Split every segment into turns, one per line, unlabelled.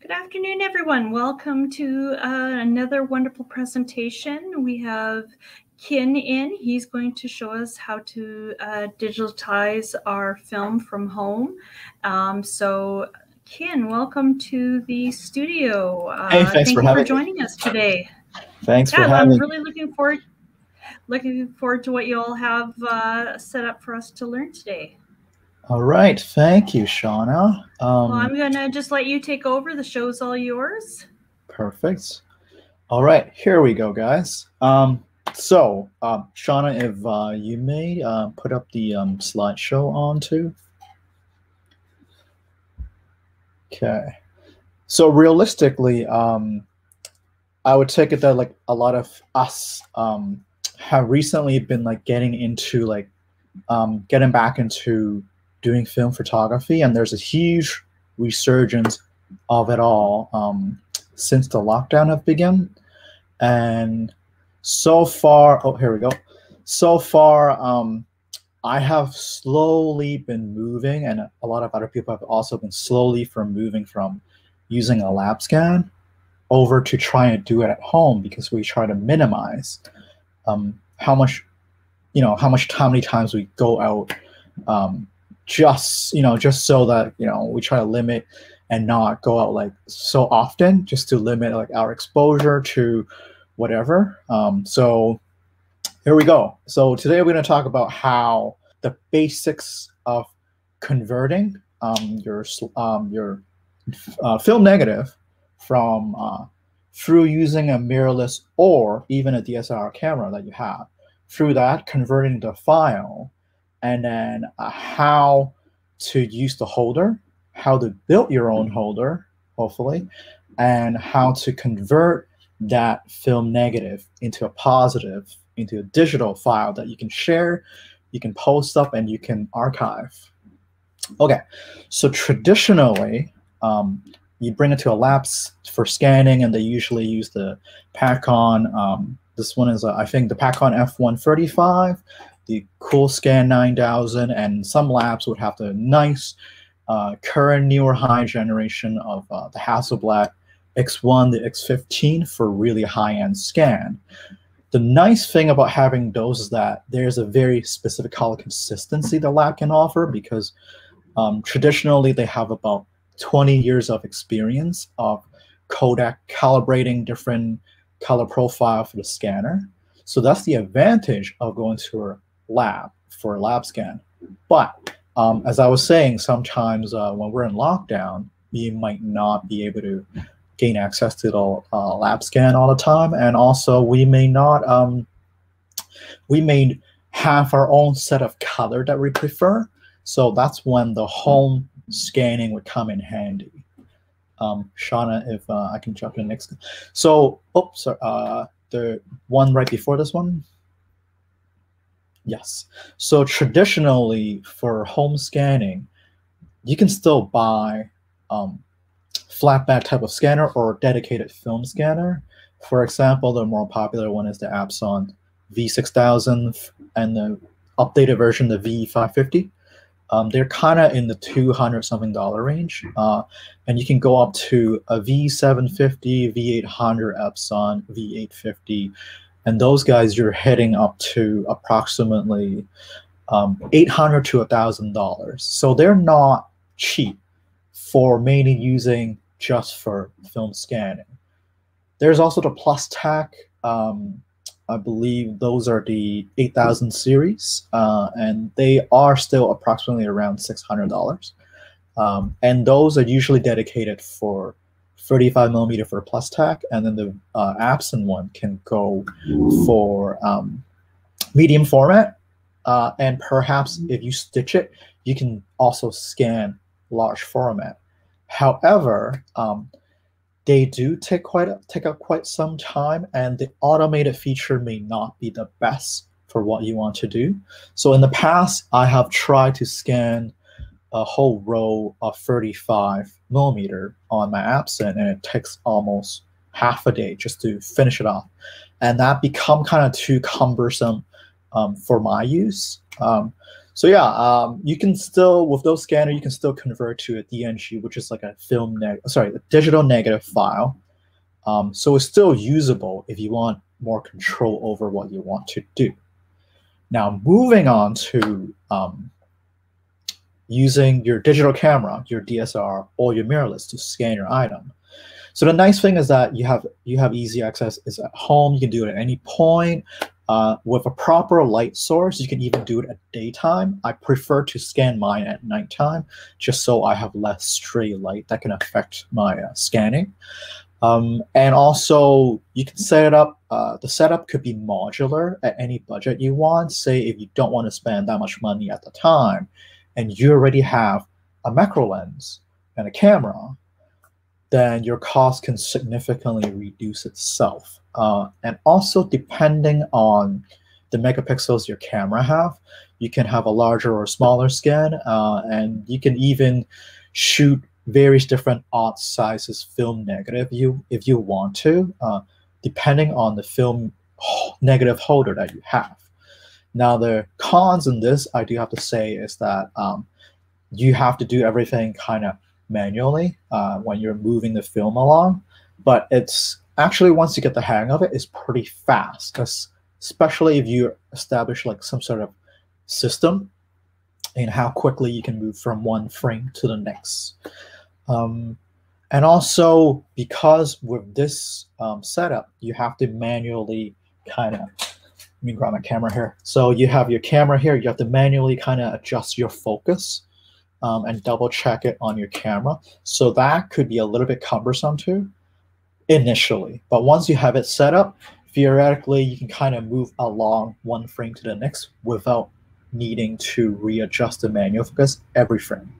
Good afternoon, everyone. Welcome to uh, another wonderful presentation. We have Kin in. He's going to show us how to uh, digitize our film from home. Um, so, Kin, welcome to the studio.
Uh, hey, thanks
thank
for,
you
having
for joining us today.
Thanks
yeah,
for having.
I'm really looking forward looking forward to what you all have uh, set up for us to learn today.
All right, thank you, Shauna.
Um, well, I'm gonna just let you take over. The show's all yours.
Perfect. All right, here we go, guys. Um, so, uh, Shauna, if uh, you may uh, put up the um, slideshow on too. Okay. So realistically, um, I would take it that like a lot of us um, have recently been like getting into like um, getting back into doing film photography, and there's a huge resurgence of it all um, since the lockdown have begun. And so far, oh, here we go. So far, um, I have slowly been moving, and a lot of other people have also been slowly from moving from using a lab scan over to trying to do it at home because we try to minimize um, how much, you know, how much how many times we go out um, just you know just so that you know we try to limit and not go out like so often just to limit like our exposure to whatever. Um, so here we go. So today we're going to talk about how the basics of converting um, your um, your uh, film negative from uh, through using a mirrorless or even a DSLR camera that you have. Through that converting the file and then uh, how to use the holder, how to build your own holder, hopefully, and how to convert that film negative into a positive, into a digital file that you can share, you can post up, and you can archive. Okay, so traditionally, um, you bring it to a labs for scanning, and they usually use the Pakon. Um, this one is, uh, I think, the Pakon F135 the Coolscan 9000, and some labs would have the nice uh, current newer high generation of uh, the Hasselblad X1, the X15 for really high-end scan. The nice thing about having those is that there's a very specific color consistency the lab can offer because um, traditionally they have about 20 years of experience of Kodak calibrating different color profile for the scanner. So that's the advantage of going to a lab for a lab scan. But um, as I was saying, sometimes uh, when we're in lockdown, we might not be able to gain access to the uh, lab scan all the time, and also we may not. Um, we may have our own set of color that we prefer. So that's when the home scanning would come in handy. Um, Shauna, if uh, I can jump in next. So, oops, uh, the one right before this one. Yes. So traditionally, for home scanning, you can still buy um, flatbed type of scanner or dedicated film scanner. For example, the more popular one is the Epson V6000 and the updated version, the V550. Um, they're kind of in the 200 something dollar range. Uh, and you can go up to a V750, V800 Epson, V850, and those guys you're heading up to approximately um, 800 to $1000 so they're not cheap for mainly using just for film scanning. There's also the Plustek um, i believe those are the 8000 series uh, and they are still approximately around $600 um, and those are usually dedicated for 35 millimeter for Plustek, and then the uh, one can go for um, medium format. Uh, and perhaps if you stitch it, you can also scan large format. However, um, they do take quite a, take up quite some time, and the automated feature may not be the best for what you want to do. So in the past, I have tried to scan a whole row of 35 millimeter on my Epson, and it takes almost half a day just to finish it off. And that become kind of too cumbersome um, for my use. Um, So yeah, um, you can still with those scanner you can still convert to a DNG, which is like a film neg sorry, a digital negative file. Um, so it's still usable if you want more control over what you want to do. Now moving on to um, using your digital camera, your DSLR, or your mirrorless to scan your item. So the nice thing is that you have you have easy access. Is at home. You can do it at any point. Uh, with a proper light source, you can even do it at daytime. I prefer to scan mine at nighttime, just so I have less stray light that can affect my uh, scanning. Um, and also, you can set it up. Uh, the setup could be modular at any budget you want. Say if you don't want to spend that much money at the time, and you already have a macro lens and a camera, then your cost can significantly reduce itself. Uh, and also, depending on the megapixels your camera have, you can have a larger or smaller scan, uh, and you can even shoot various different odd sizes film negative you if you want to, uh, depending on the film negative holder that you have. Now, the cons in this, I do have to say, is that um, you have to do everything kind of manually uh, when you're moving the film along. But it's actually, once you get the hang of it, it's pretty fast, because especially if you establish like some sort of system in how quickly you can move from one frame to the next. Um, and also, because with this um, setup, you have to manually kind of let me grab my camera here. So you have your camera here. You have to manually kind of adjust your focus um, and double check it on your camera. So that could be a little bit cumbersome too initially. But once you have it set up, theoretically, you can kind of move along one frame to the next without needing to readjust the manual focus every frame.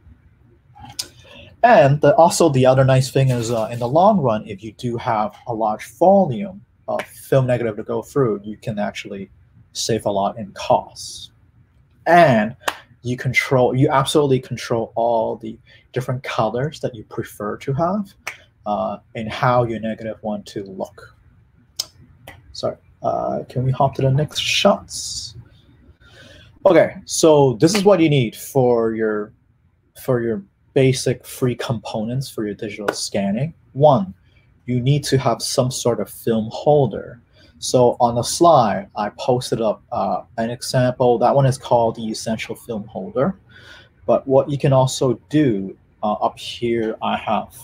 And the, also the other nice thing is uh, in the long run, if you do have a large volume, uh, film negative to go through, you can actually save a lot in costs. And you control, you absolutely control all the different colors that you prefer to have uh, and how your negative want to look. Sorry, uh, can we hop to the next shots? Okay, so this is what you need for your for your basic free components for your digital scanning. One, you need to have some sort of film holder. So on the slide, I posted up uh, an example. That one is called the Essential Film Holder. But what you can also do uh, up here, I have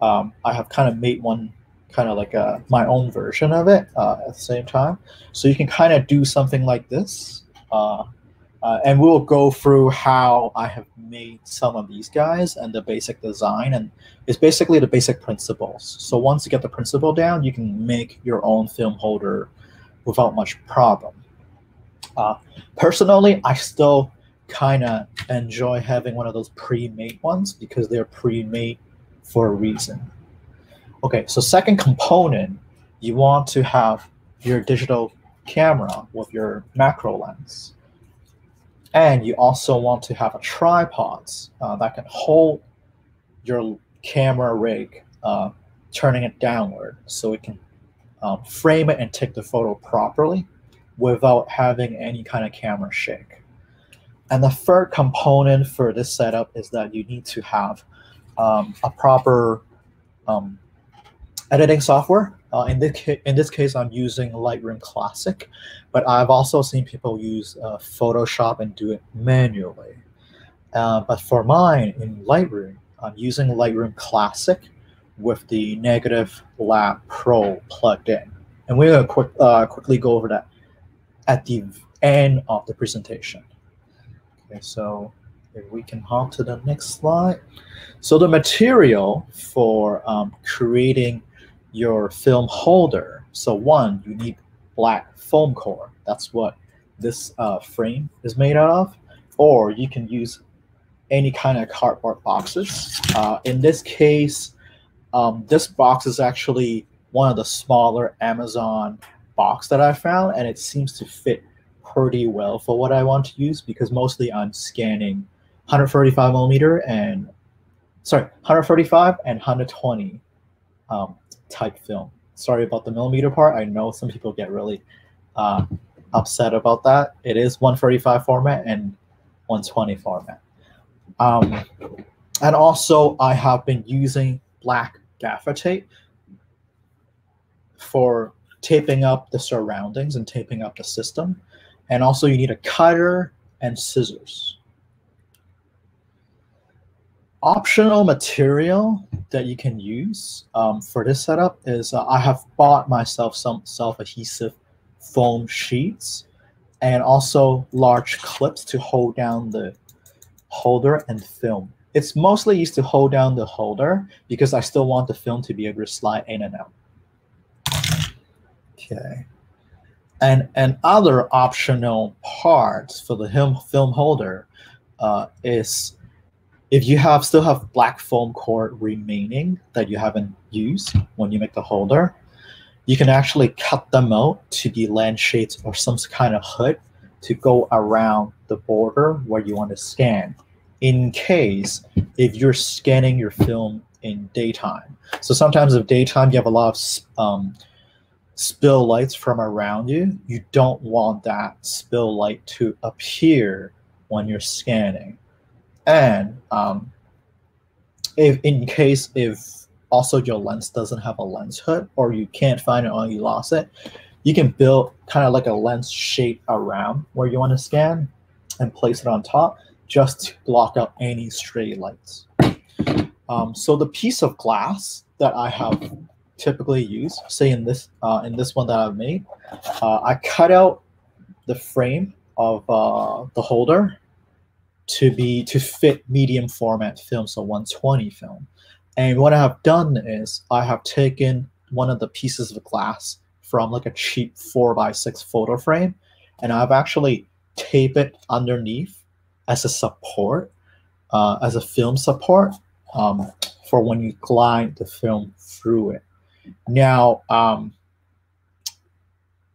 um, I have kind of made one kind of like a, my own version of it uh, at the same time. So you can kind of do something like this. Uh, and we'll go through how I have made some of these guys and the basic design. And it's basically the basic principles. So once you get the principle down, you can make your own film holder without much problem. Uh, personally, I still kind of enjoy having one of those pre-made ones because they're pre-made for a reason. Okay, so second component, you want to have your digital camera with your macro lens. And you also want to have a tripod uh, that can hold your camera rig, uh, turning it downward so it can um, frame it and take the photo properly without having any kind of camera shake. And the third component for this setup is that you need to have um, a proper um, editing software. Uh, in, this in this case, I'm using Lightroom Classic, but I've also seen people use uh, Photoshop and do it manually. Uh, but for mine in Lightroom, I'm using Lightroom Classic with the Negative Lab Pro plugged in. And we're going to quick, uh, quickly go over that at the end of the presentation. Okay, so if we can hop to the next slide. So the material for um, creating your film holder. So one, you need black foam core. That's what this uh, frame is made out of. Or you can use any kind of cardboard boxes. Uh, in this case, um, this box is actually one of the smaller Amazon box that I found, and it seems to fit pretty well for what I want to use because mostly I'm scanning 135 millimeter and sorry 135 and 120 um, type film. Sorry about the millimeter part. I know some people get really uh, upset about that. It is 135 format, and 120 format. Um, and also, I have been using black gaffer tape for taping up the surroundings and taping up the system. And also, you need a cutter and scissors. Optional material that you can use um, for this setup is uh, I have bought myself some self-adhesive foam sheets and also large clips to hold down the holder and film. It's mostly used to hold down the holder because I still want the film to be able to slide in and out. Okay. And, another optional part for the film, film holder uh, is if you have still have black foam core remaining that you haven't used when you make the holder, you can actually cut them out to be lampshades or some kind of hood to go around the border where you want to scan in case if you're scanning your film in daytime. So sometimes if daytime you have a lot of um, spill lights from around you, you don't want that spill light to appear when you're scanning. And um, if in case if also your lens doesn't have a lens hood or you can't find it or you lost it, you can build kind of like a lens shape around where you want to scan and place it on top just to block out any stray lights. Um, so the piece of glass that I have typically used, say in this uh, in this one that I've made, uh, I cut out the frame of uh, the holder to be to fit medium format film, so 120 film. And what I have done is I have taken one of the pieces of glass from like a cheap four by six photo frame, and I've actually taped it underneath as a support, uh, as a film support um, for when you glide the film through it. Now, um,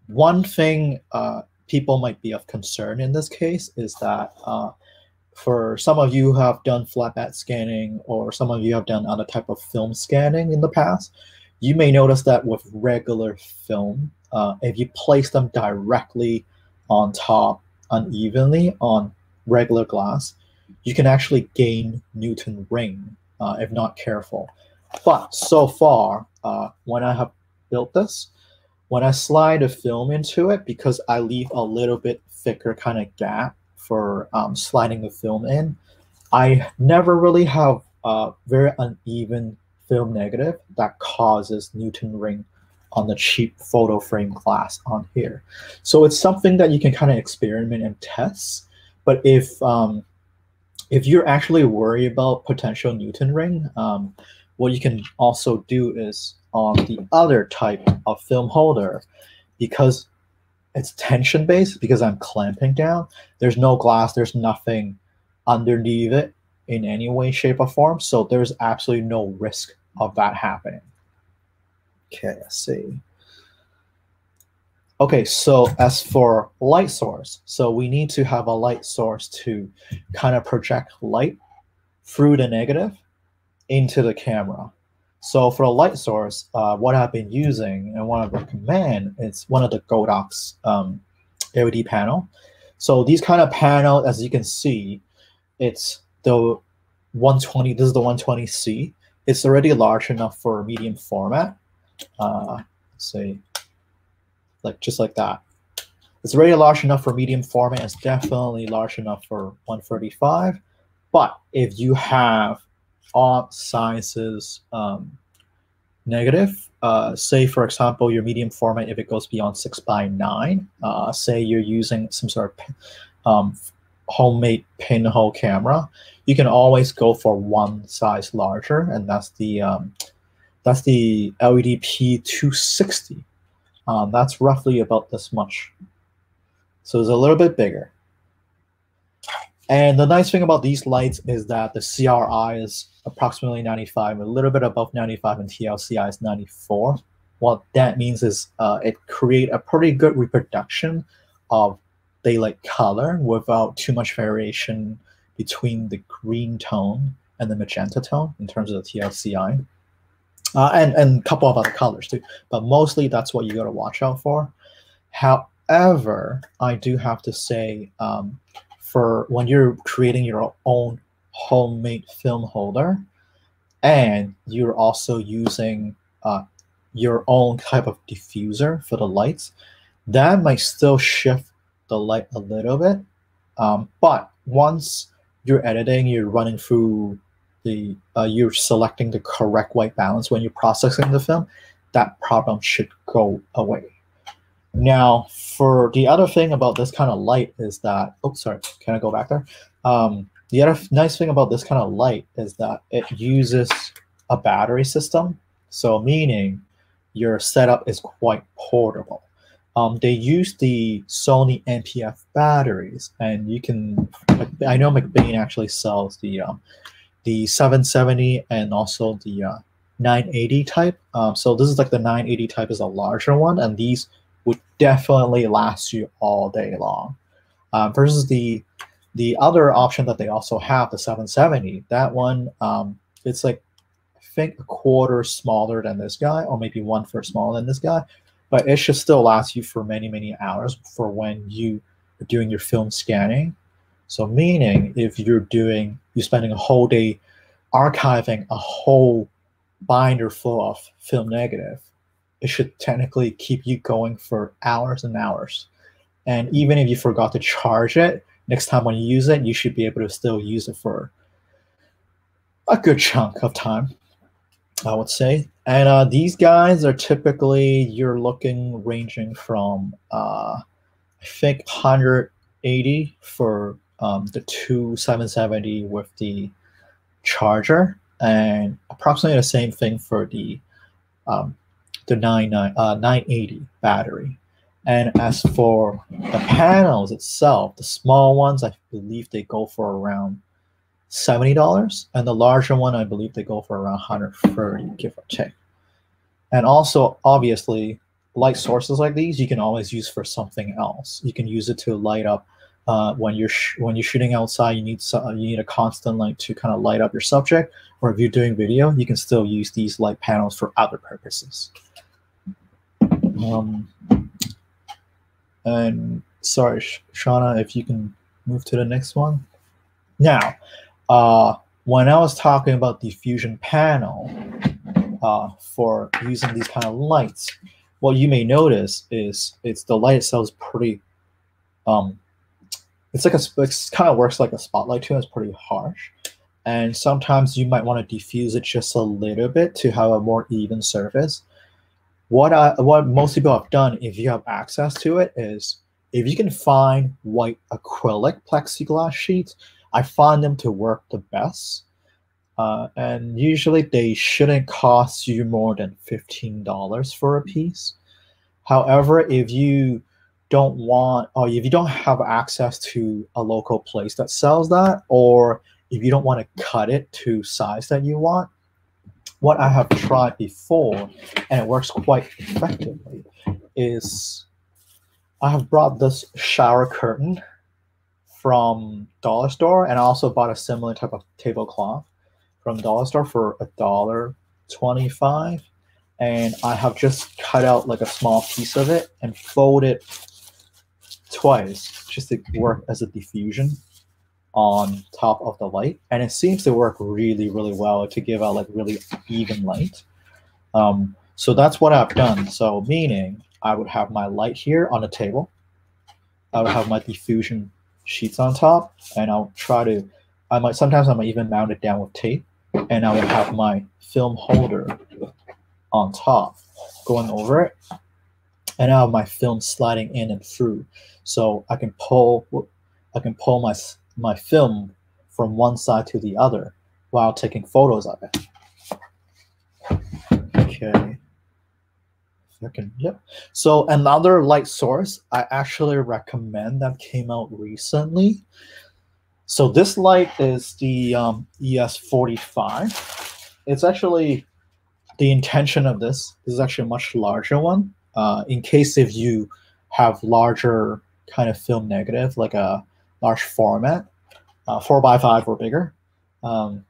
one thing uh, people might be of concern in this case is that uh, for some of you who have done flatbed scanning or some of you have done other type of film scanning in the past, you may notice that with regular film, uh, if you place them directly on top unevenly on regular glass, you can actually gain Newton ring uh, if not careful. But so far, uh, when I have built this, when I slide a film into it, because I leave a little bit thicker kind of gap for um, sliding the film in. I never really have a very uneven film negative that causes Newton ring on the cheap photo frame glass on here. So it's something that you can kind of experiment and test. But if um, if you're actually worried about potential Newton ring, um, what you can also do is on the other type of film holder, because it's tension based because I'm clamping down. There's no glass, there's nothing underneath it in any way, shape, or form. So there's absolutely no risk of that happening. Okay, let's see. Okay, so as for light source, so we need to have a light source to kind of project light through the negative into the camera. So for a light source, uh, what I've been using and what I recommend is one of the Godox um, LED panel. So these kind of panel, as you can see, it's the 120. This is the 120C. It's already large enough for medium format. Uh, say, like just like that. It's already large enough for medium format. It's definitely large enough for 135. But if you have odd sizes um, negative. Uh, say, for example, your medium format, if it goes beyond 6 by 9, uh, say you're using some sort of um, homemade pinhole camera, you can always go for one size larger, and that's the um, that's the LED P260. Um, that's roughly about this much. So it's a little bit bigger. And the nice thing about these lights is that the CRI is approximately 95, a little bit above 95, and TLCI is 94. What that means is uh, it create a pretty good reproduction of daylight color without too much variation between the green tone and the magenta tone in terms of the TLCI. Uh, and, and a couple of other colors too. But mostly that's what you got to watch out for. However, I do have to say, um, for when you're creating your own homemade film holder and you're also using uh, your own type of diffuser for the lights, that might still shift the light a little bit. Um, but once you're editing, you're running through the, uh, you're selecting the correct white balance when you're processing the film, that problem should go away. Now, for the other thing about this kind of light is that, oh, sorry, can I go back there? Um, the other nice thing about this kind of light is that it uses a battery system. So meaning your setup is quite portable. Um, they use the Sony NP-F batteries, and you can. I know McBain actually sells the um, the 770 and also the uh, 980 type. Um, so this is like the 980 type is a larger one, and these would definitely last you all day long. Um, versus the the other option that they also have, the 770, that one um, it's like I think a quarter smaller than this guy, or maybe one third smaller than this guy, but it should still last you for many many hours for when you are doing your film scanning. So meaning if you're doing you're spending a whole day archiving a whole binder full of film negative, it should technically keep you going for hours and hours. And even if you forgot to charge it, next time when you use it, you should be able to still use it for a good chunk of time, I would say. And uh, these guys are typically, you're looking ranging from, uh, I think, 180 for um, the two 770 with the charger, and approximately the same thing for the um, the 99, uh, 980 battery. And as for the panels itself, the small ones, I believe they go for around $70. And the larger one, I believe they go for around 130 give or take. And also, obviously, light sources like these, you can always use for something else. You can use it to light up uh, when you're when you're shooting outside. You need so you need a constant light to kind of light up your subject. Or if you're doing video, you can still use these light panels for other purposes. Um, and sorry, Shauna, if you can move to the next one. Now, uh, when I was talking about diffusion panel uh, for using these kind of lights, what you may notice is it's the light itself is pretty, um, it's like a, it kind of works like a spotlight too. It's pretty harsh. And sometimes you might want to diffuse it just a little bit to have a more even surface what I what most people have done, if you have access to it, is if you can find white acrylic plexiglass sheets, I find them to work the best. Uh, and usually they shouldn't cost you more than $15 for a piece. However, if you don't want or if you don't have access to a local place that sells that, or if you don't want to cut it to size that you want, what I have tried before, and it works quite effectively, is I have brought this shower curtain from Dollar Store, and I also bought a similar type of tablecloth from Dollar Store for a dollar twenty-five, and I have just cut out like a small piece of it and fold it twice just to work as a diffusion on top of the light and it seems to work really really well to give out like really even light. Um, so that's what I've done. So meaning I would have my light here on the table. I would have my diffusion sheets on top and I'll try to I might sometimes I might even mount it down with tape and I would have my film holder on top going over it and I have my film sliding in and through. So I can pull I can pull my my film from one side to the other while taking photos of it. Okay. Second, yep. So another light source I actually recommend that came out recently. So this light is the um, ES45. It's actually the intention of this, this is actually a much larger one. Uh, in case if you have larger kind of film negative, like a large format, uh, four by five or bigger. Um,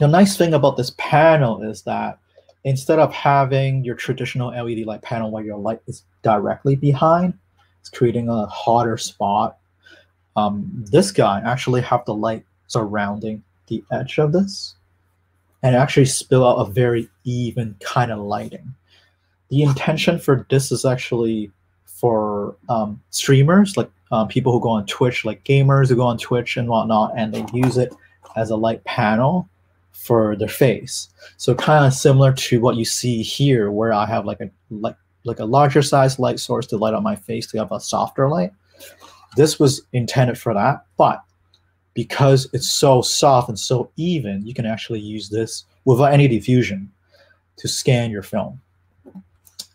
the nice thing about this panel is that instead of having your traditional LED light panel where your light is directly behind, it's creating a hotter spot um, this guy actually have the light surrounding the edge of this and actually spill out a very even kind of lighting. The intention for this is actually for um, streamers, like um, people who go on Twitch, like gamers who go on Twitch and whatnot, and they use it as a light panel for their face. So kind of similar to what you see here, where I have like a like like a larger size light source to light up my face to have a softer light. This was intended for that, but because it's so soft and so even, you can actually use this without any diffusion to scan your film.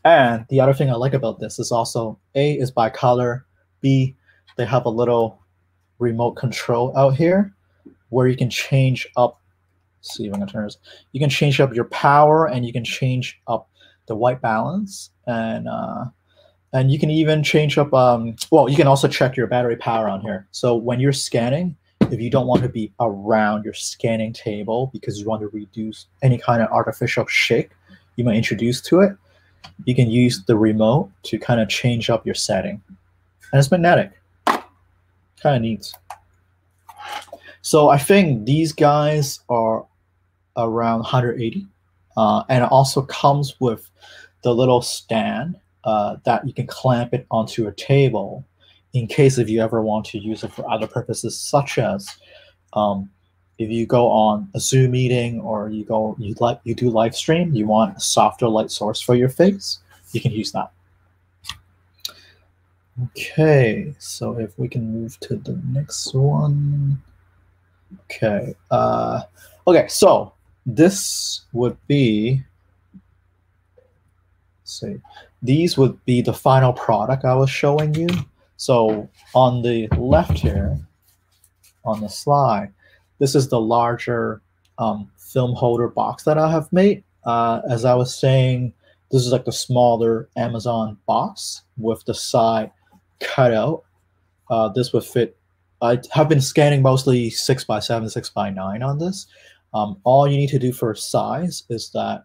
And the other thing I like about this is also A is bi-color, B, they have a little remote control out here where you can change up, see if I can turn this, you can change up your power and you can change up the white balance and uh, and you can even change up, um, well, you can also check your battery power on here. So when you're scanning, if you don't want to be around your scanning table because you want to reduce any kind of artificial shake you might introduce to it, you can use the remote to kind of change up your setting. And it's magnetic. Kind of neat. So I think these guys are around 180. Uh, and it also comes with the little stand uh, that you can clamp it onto a table in case if you ever want to use it for other purposes, such as um, if you go on a Zoom meeting or you go you like you do live stream, you want a softer light source for your face, you can use that. Okay, so if we can move to the next one. Okay. Uh, okay, so this would be see these would be the final product I was showing you. So on the left here, on the slide, this is the larger um, film holder box that I have made. Uh, as I was saying, this is like the smaller Amazon box with the side cut out. Uh, this would fit. I have been scanning mostly six by seven, six by nine on this. Um, all you need to do for size is that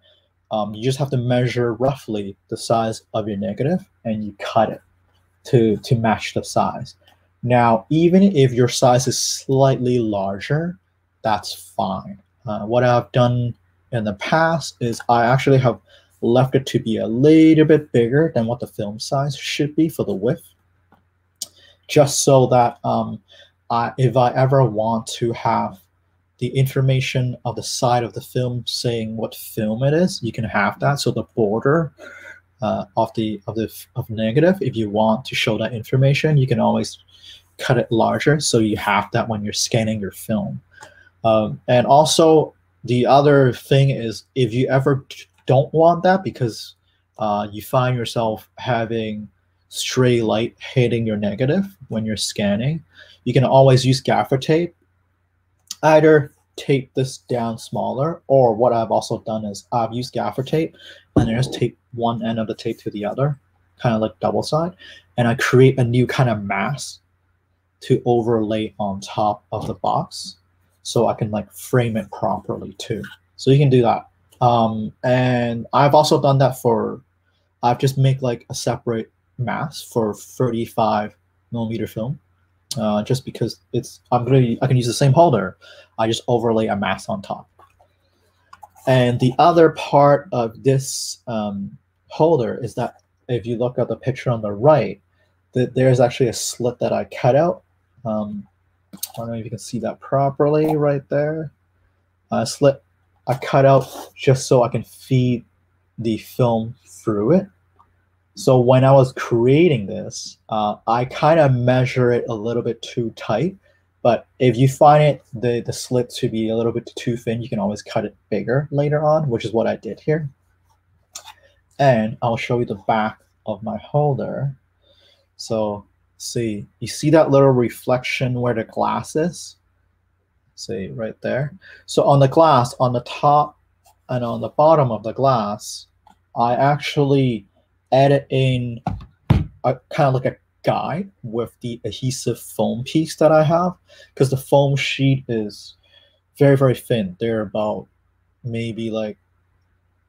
um, you just have to measure roughly the size of your negative and you cut it to, to match the size. Now, even if your size is slightly larger, that's fine. Uh, what I've done in the past is I actually have left it to be a little bit bigger than what the film size should be for the width, just so that um, I, if I ever want to have the information of the side of the film saying what film it is, you can have that. So the border uh, of the of the of negative, if you want to show that information, you can always cut it larger so you have that when you're scanning your film. Um, and also the other thing is if you ever don't want that because uh, you find yourself having stray light hitting your negative when you're scanning, you can always use gaffer tape either tape this down smaller or what I've also done is I've used gaffer tape and I just tape one end of the tape to the other, kind of like double side, and I create a new kind of mask to overlay on top of the box so I can like frame it properly too. So you can do that. Um, and I've also done that for, I've just make like a separate mask for 35 millimeter film uh, just because it's I'm gonna I can use the same holder. I just overlay a mask on top. And the other part of this um, holder is that if you look at the picture on the right, that there's actually a slit that I cut out. Um, I don't know if you can see that properly right there. A slit I cut out just so I can feed the film through it. So when I was creating this, uh, I kind of measure it a little bit too tight. But if you find it the the slit to be a little bit too thin, you can always cut it bigger later on, which is what I did here. And I'll show you the back of my holder. So see, you see that little reflection where the glass is? See right there. So on the glass, on the top and on the bottom of the glass, I actually added in a kind of like a guide with the adhesive foam piece that I have because the foam sheet is very very thin. They're about maybe like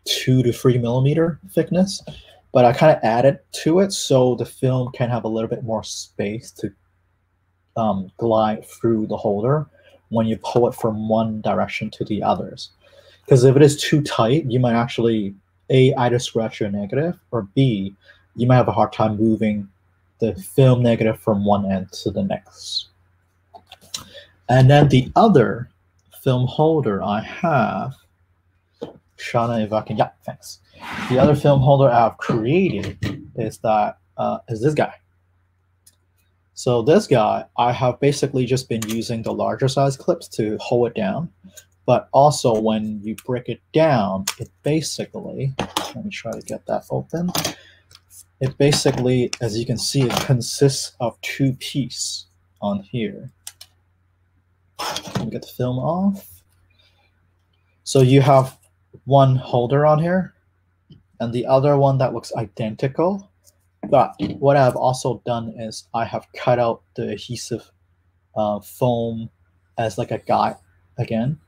two to three millimeter thickness, but I kind of added to it so the film can have a little bit more space to um, glide through the holder when you pull it from one direction to the others. Because if it is too tight, you might actually a either scratch your negative or b you might have a hard time moving the film negative from one end to the next. And then the other film holder I have, Shauna, if I can, yeah, thanks. The other film holder I've created is that uh, is this guy. So this guy, I have basically just been using the larger size clips to hold it down. But also when you break it down, it basically, let me try to get that open. It basically, as you can see, it consists of two pieces on here. Let me get the film off. So you have one holder on here and the other one that looks identical but what I've also done is I have cut out the adhesive uh, foam as like a guide again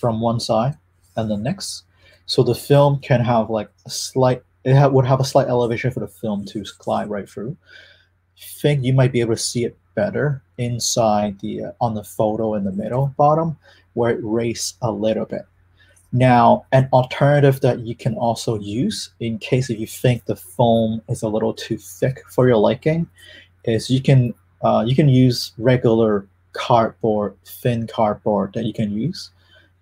from one side and the next. So the film can have like a slight, it ha would have a slight elevation for the film to glide right through. I think you might be able to see it better inside the, uh, on the photo in the middle bottom where it raised a little bit. Now, an alternative that you can also use in case if you think the foam is a little too thick for your liking is you can uh, you can use regular cardboard, thin cardboard that you can use.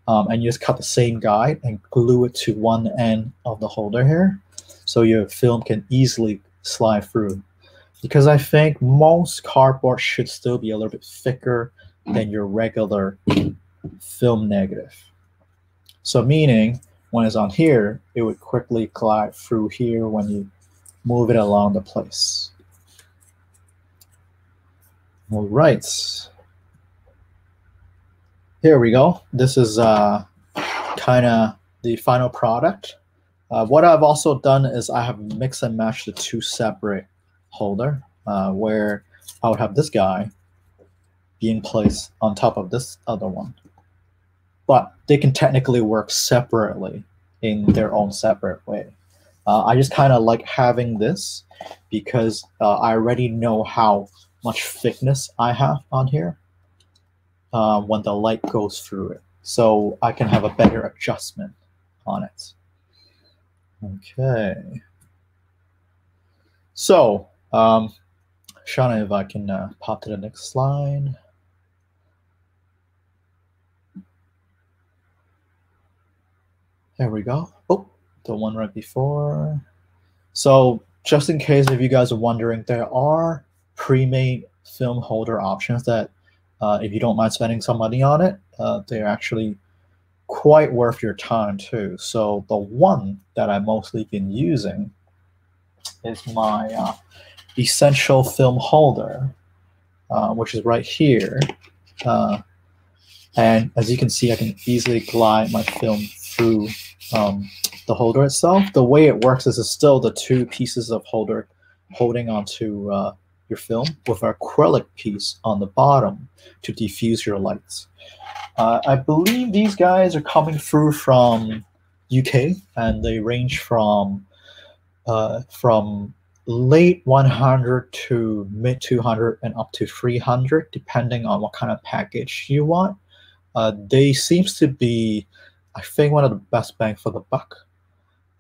Um, and you just cut the same guide and glue it to one end of the holder here. So your film can easily slide through. Because I think most cardboard should still be a little bit thicker than your regular film negative. So meaning when it's on here, it would quickly glide through here when you move it along the place. All right. Here we go. This is uh, kind of the final product. Uh, what I've also done is I have mix and matched the two separate holder uh, where I would have this guy being placed on top of this other one but they can technically work separately in their own separate way. Uh, I just kind of like having this because uh, I already know how much thickness I have on here uh, when the light goes through it. So I can have a better adjustment on it. Okay. So, um, if I can uh, pop to the next slide. There we go. Oh, the one right before. So just in case if you guys are wondering, there are pre-made film holder options that uh, if you don't mind spending some money on it, uh, they're actually quite worth your time too. So the one that I've mostly been using is my uh, essential film holder, uh, which is right here. Uh, and as you can see, I can easily glide my film through um, the holder itself. The way it works is it's still the two pieces of holder holding onto uh, your film with an acrylic piece on the bottom to diffuse your lights. Uh, I believe these guys are coming through from UK and they range from uh, from late 100 to mid 200 and up to 300 depending on what kind of package you want. Uh, they seems to be I think one of the best bang for the buck.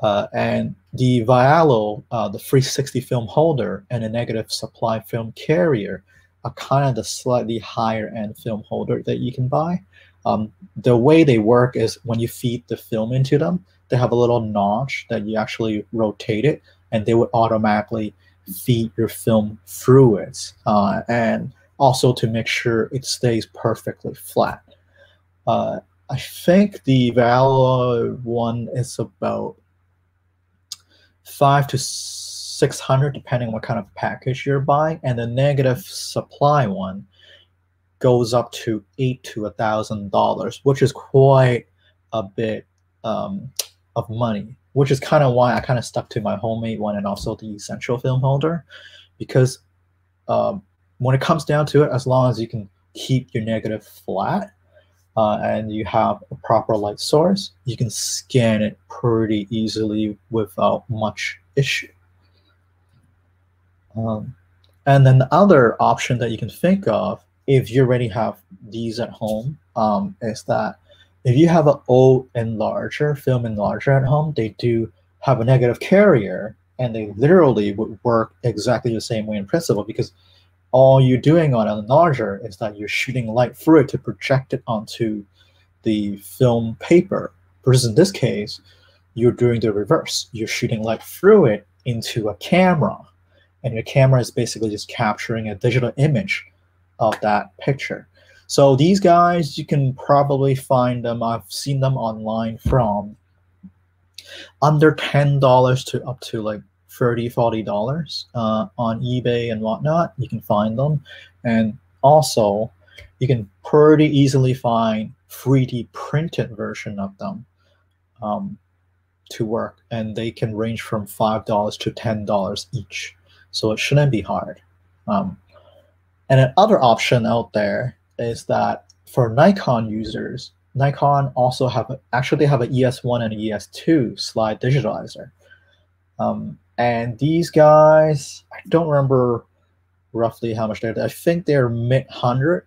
Uh, and the Valoi, uh, the 360 film holder, and a negative supply film carrier are kind of the slightly higher end film holder that you can buy. Um, the way they work is when you feed the film into them, they have a little notch that you actually rotate it, and they would automatically feed your film through it, uh, and also to make sure it stays perfectly flat. Uh, I think the Valoi one is about five to six hundred, depending what kind of package you're buying, and the negative supply one goes up to eight to a thousand dollars, which is quite a bit um, of money. Which is kind of why I kind of stuck to my homemade one and also the essential film holder, because um, when it comes down to it, as long as you can keep your negative flat, uh, and you have a proper light source, you can scan it pretty easily without much issue. Um, and then the other option that you can think of if you already have these at home, um, is that if you have an old enlarger, film enlarger at home, they do have a negative carrier and they literally would work exactly the same way in principle because all you're doing on an enlarger is that you're shooting light through it to project it onto the film paper. Versus in this case, you're doing the reverse. You're shooting light through it into a camera, and your camera is basically just capturing a digital image of that picture. So these guys, you can probably find them. I've seen them online from under ten dollars to up to like 30 40 dollars uh, on ebay and whatnot. You can find them. And also you can pretty easily find 3d printed version of them um, to work. And they can range from five dollars to ten dollars each. So it shouldn't be hard. Um, and another option out there is that for nikon users nikon also have actually have an es1 and an es2 slide digitalizer. Um, and these guys, I don't remember roughly how much they're. I think they're mid hundred,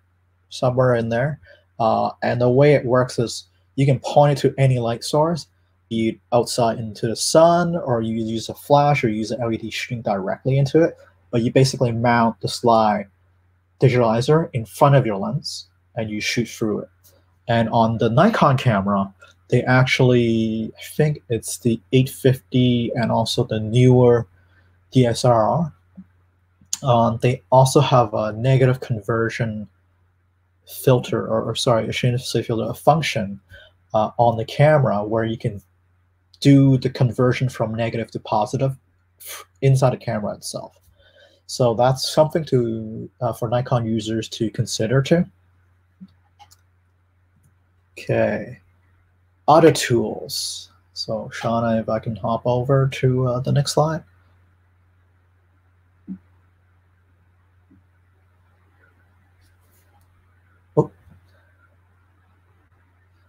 somewhere in there. Uh, and the way it works is you can point it to any light source, be outside into the sun, or you use a flash, or use an LED shooting directly into it. But you basically mount the slide digitalizer in front of your lens, and you shoot through it. And on the Nikon camera, they actually, I think it's the 850 and also the newer DSLR. Um, they also have a negative conversion filter, or, or sorry, shouldn't filter, a function uh, on the camera where you can do the conversion from negative to positive inside the camera itself. So that's something to uh, for Nikon users to consider too. Okay other tools. So Shauna, if I can hop over to uh, the next slide. Oh.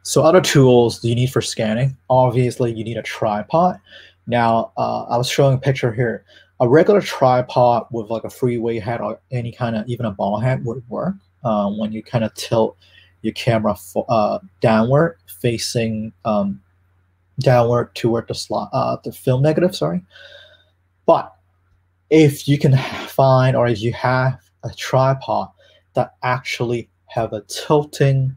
So other tools do you need for scanning, obviously you need a tripod. Now, uh, I was showing a picture here. A regular tripod with like a three-way head or any kind of, even a ball head would work uh, when you kind of tilt your camera uh, downward, facing um, downward toward the slot, uh, the film negative. Sorry, but if you can find or if you have a tripod that actually have a tilting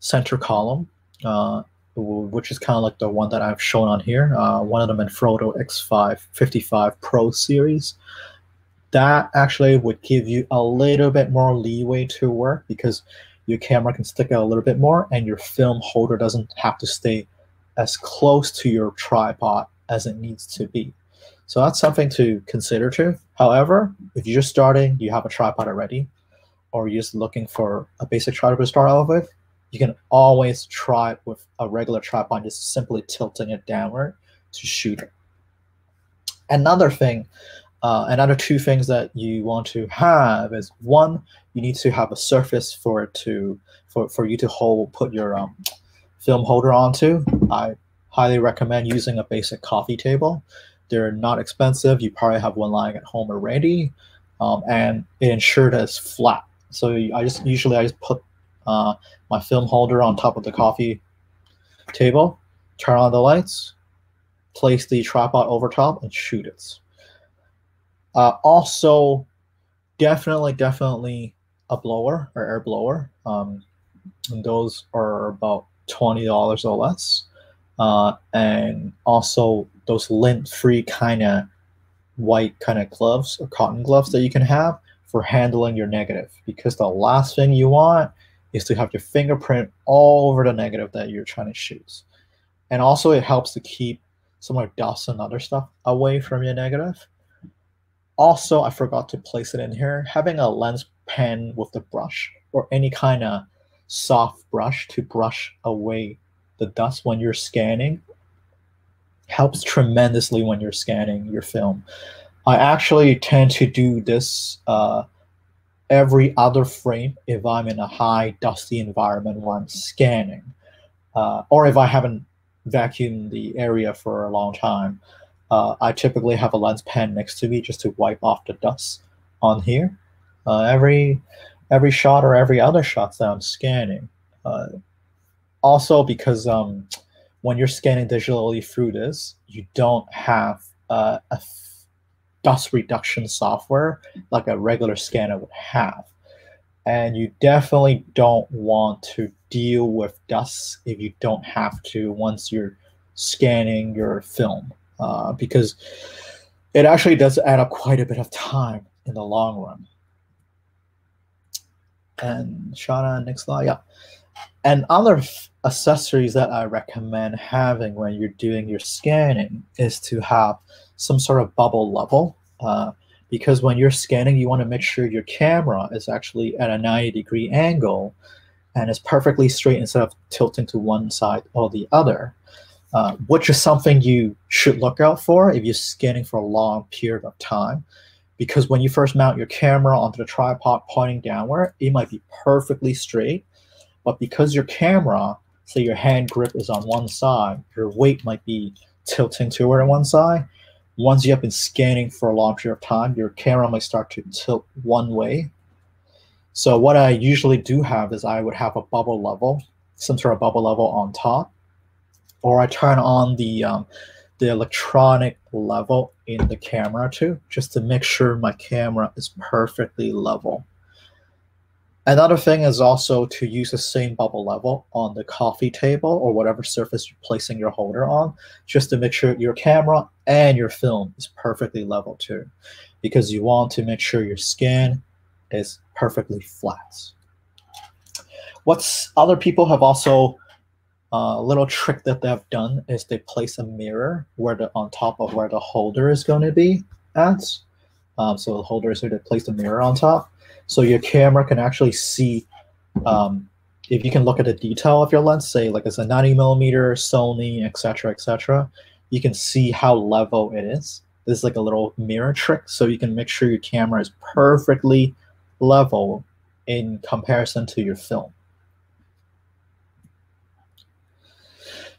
center column, uh, which is kind of like the one that I've shown on here, uh, one of the Manfrotto X5 55 Pro series. That actually would give you a little bit more leeway to work because your camera can stick out a little bit more and your film holder doesn't have to stay as close to your tripod as it needs to be. So that's something to consider too. However, if you're just starting, you have a tripod already, or you're just looking for a basic tripod to start off with, you can always try it with a regular tripod, just simply tilting it downward to shoot. Another thing uh, another two things that you want to have is one, you need to have a surface for it to for, for you to hold put your um, film holder onto. I highly recommend using a basic coffee table. They're not expensive. You probably have one lying at home already, um, and it ensures that it's flat. So I just usually I just put uh, my film holder on top of the coffee table, turn on the lights, place the tripod over top, and shoot it. Uh, also, definitely, definitely a blower or air blower. Um, and those are about twenty dollars or less. Uh, and also those lint-free kind of white kind of gloves or cotton gloves that you can have for handling your negative. Because the last thing you want is to have your fingerprint all over the negative that you're trying to shoot. And also, it helps to keep some of dust and other stuff away from your negative. Also, I forgot to place it in here. Having a lens pen with the brush or any kind of soft brush to brush away the dust when you're scanning helps tremendously when you're scanning your film. I actually tend to do this uh, every other frame if I'm in a high dusty environment where I'm scanning, uh, or if I haven't vacuumed the area for a long time uh, I typically have a lens pen next to me just to wipe off the dust on here. Uh, every every shot or every other shots that I'm scanning. Uh, also, because um, when you're scanning digitally through this, you don't have uh, a dust reduction software like a regular scanner would have. And you definitely don't want to deal with dust if you don't have to once you're scanning your film, uh, because it actually does add up quite a bit of time in the long run. And Shauna, next slide, yeah. And other accessories that I recommend having when you're doing your scanning is to have some sort of bubble level. Uh, because when you're scanning, you want to make sure your camera is actually at a 90 degree angle and is perfectly straight instead of tilting to one side or the other. Uh, which is something you should look out for if you're scanning for a long period of time. Because when you first mount your camera onto the tripod pointing downward, it might be perfectly straight. But because your camera, say your hand grip is on one side, your weight might be tilting toward one side. Once you have been scanning for a long period of time, your camera might start to tilt one way. So what I usually do have is I would have a bubble level, some sort of bubble level on top or I turn on the um, the electronic level in the camera too, just to make sure my camera is perfectly level. Another thing is also to use the same bubble level on the coffee table or whatever surface you're placing your holder on, just to make sure your camera and your film is perfectly level too, because you want to make sure your skin is perfectly flat. What's other people have also a little trick that they've done is they place a mirror where the on top of where the holder is going to be at. Um, so the holder is going to place the mirror on top, so your camera can actually see. Um, if you can look at the detail of your lens, say like it's a 90 millimeter Sony, etc., etc., you can see how level it is. This is like a little mirror trick, so you can make sure your camera is perfectly level in comparison to your film.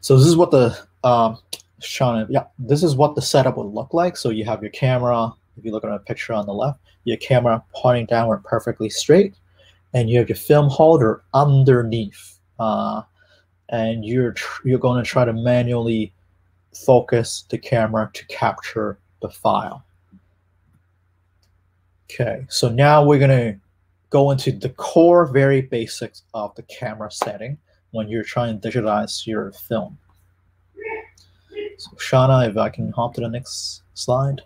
So this is what the um, Shauna, yeah, this is what the setup would look like. So you have your camera. If you look at a picture on the left, your camera pointing downward perfectly straight, and you have your film holder underneath. Uh, and you're you're going to try to manually focus the camera to capture the file. Okay, so now we're going to go into the core, very basics of the camera setting when you're trying to digitize your film. So Shauna, if I can hop to the next slide.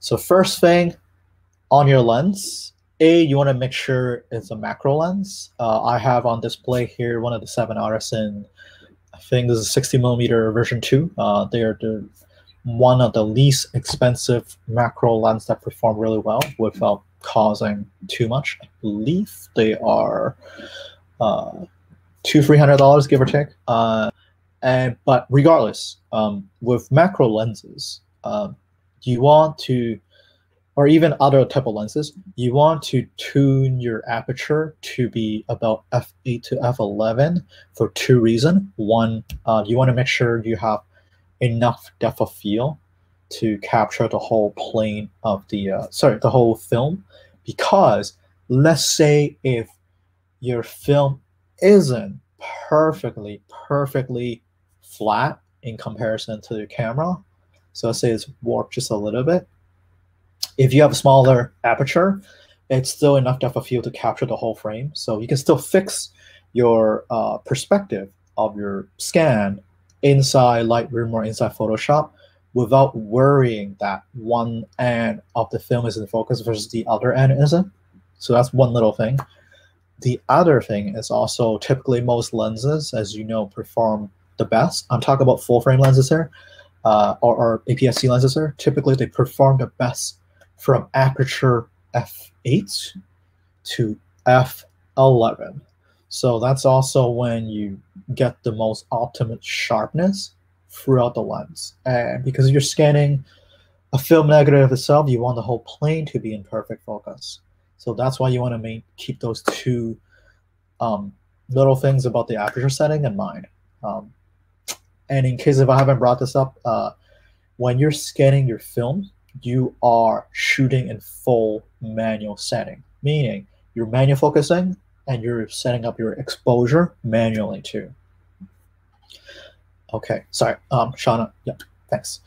So first thing on your lens, A, you want to make sure it's a macro lens. Uh, I have on display here one of the 7artisans, I think this is 60 millimeter version 2. Uh, they are the one of the least expensive macro lens that perform really well without causing too much. I believe they are uh, two three hundred dollars give or take. Uh, and but regardless, um, with macro lenses, um, you want to, or even other type of lenses, you want to tune your aperture to be about f8 to f11 for two reasons. One, uh, you want to make sure you have enough depth of field to capture the whole plane of the uh, sorry the whole film because let's say if your film isn't perfectly, perfectly flat in comparison to the camera. So let's say it's warped just a little bit. If you have a smaller aperture, it's still enough depth of field to capture the whole frame. So you can still fix your uh, perspective of your scan inside Lightroom or inside Photoshop without worrying that one end of the film is in focus versus the other end isn't. So that's one little thing. The other thing is also typically most lenses, as you know, perform the best. I'm talking about full frame lenses here, uh, or, or APS-C lenses here. Typically, they perform the best from aperture f8 to f11. So that's also when you get the most optimum sharpness throughout the lens. And because you're scanning a film negative itself, you want the whole plane to be in perfect focus. So that's why you want to make, keep those two um, little things about the aperture setting in mind. Um, and in case if I haven't brought this up, uh, when you're scanning your film, you are shooting in full manual setting, meaning you're manual focusing and you're setting up your exposure manually too. Okay, sorry, um, Shauna, yeah, thanks.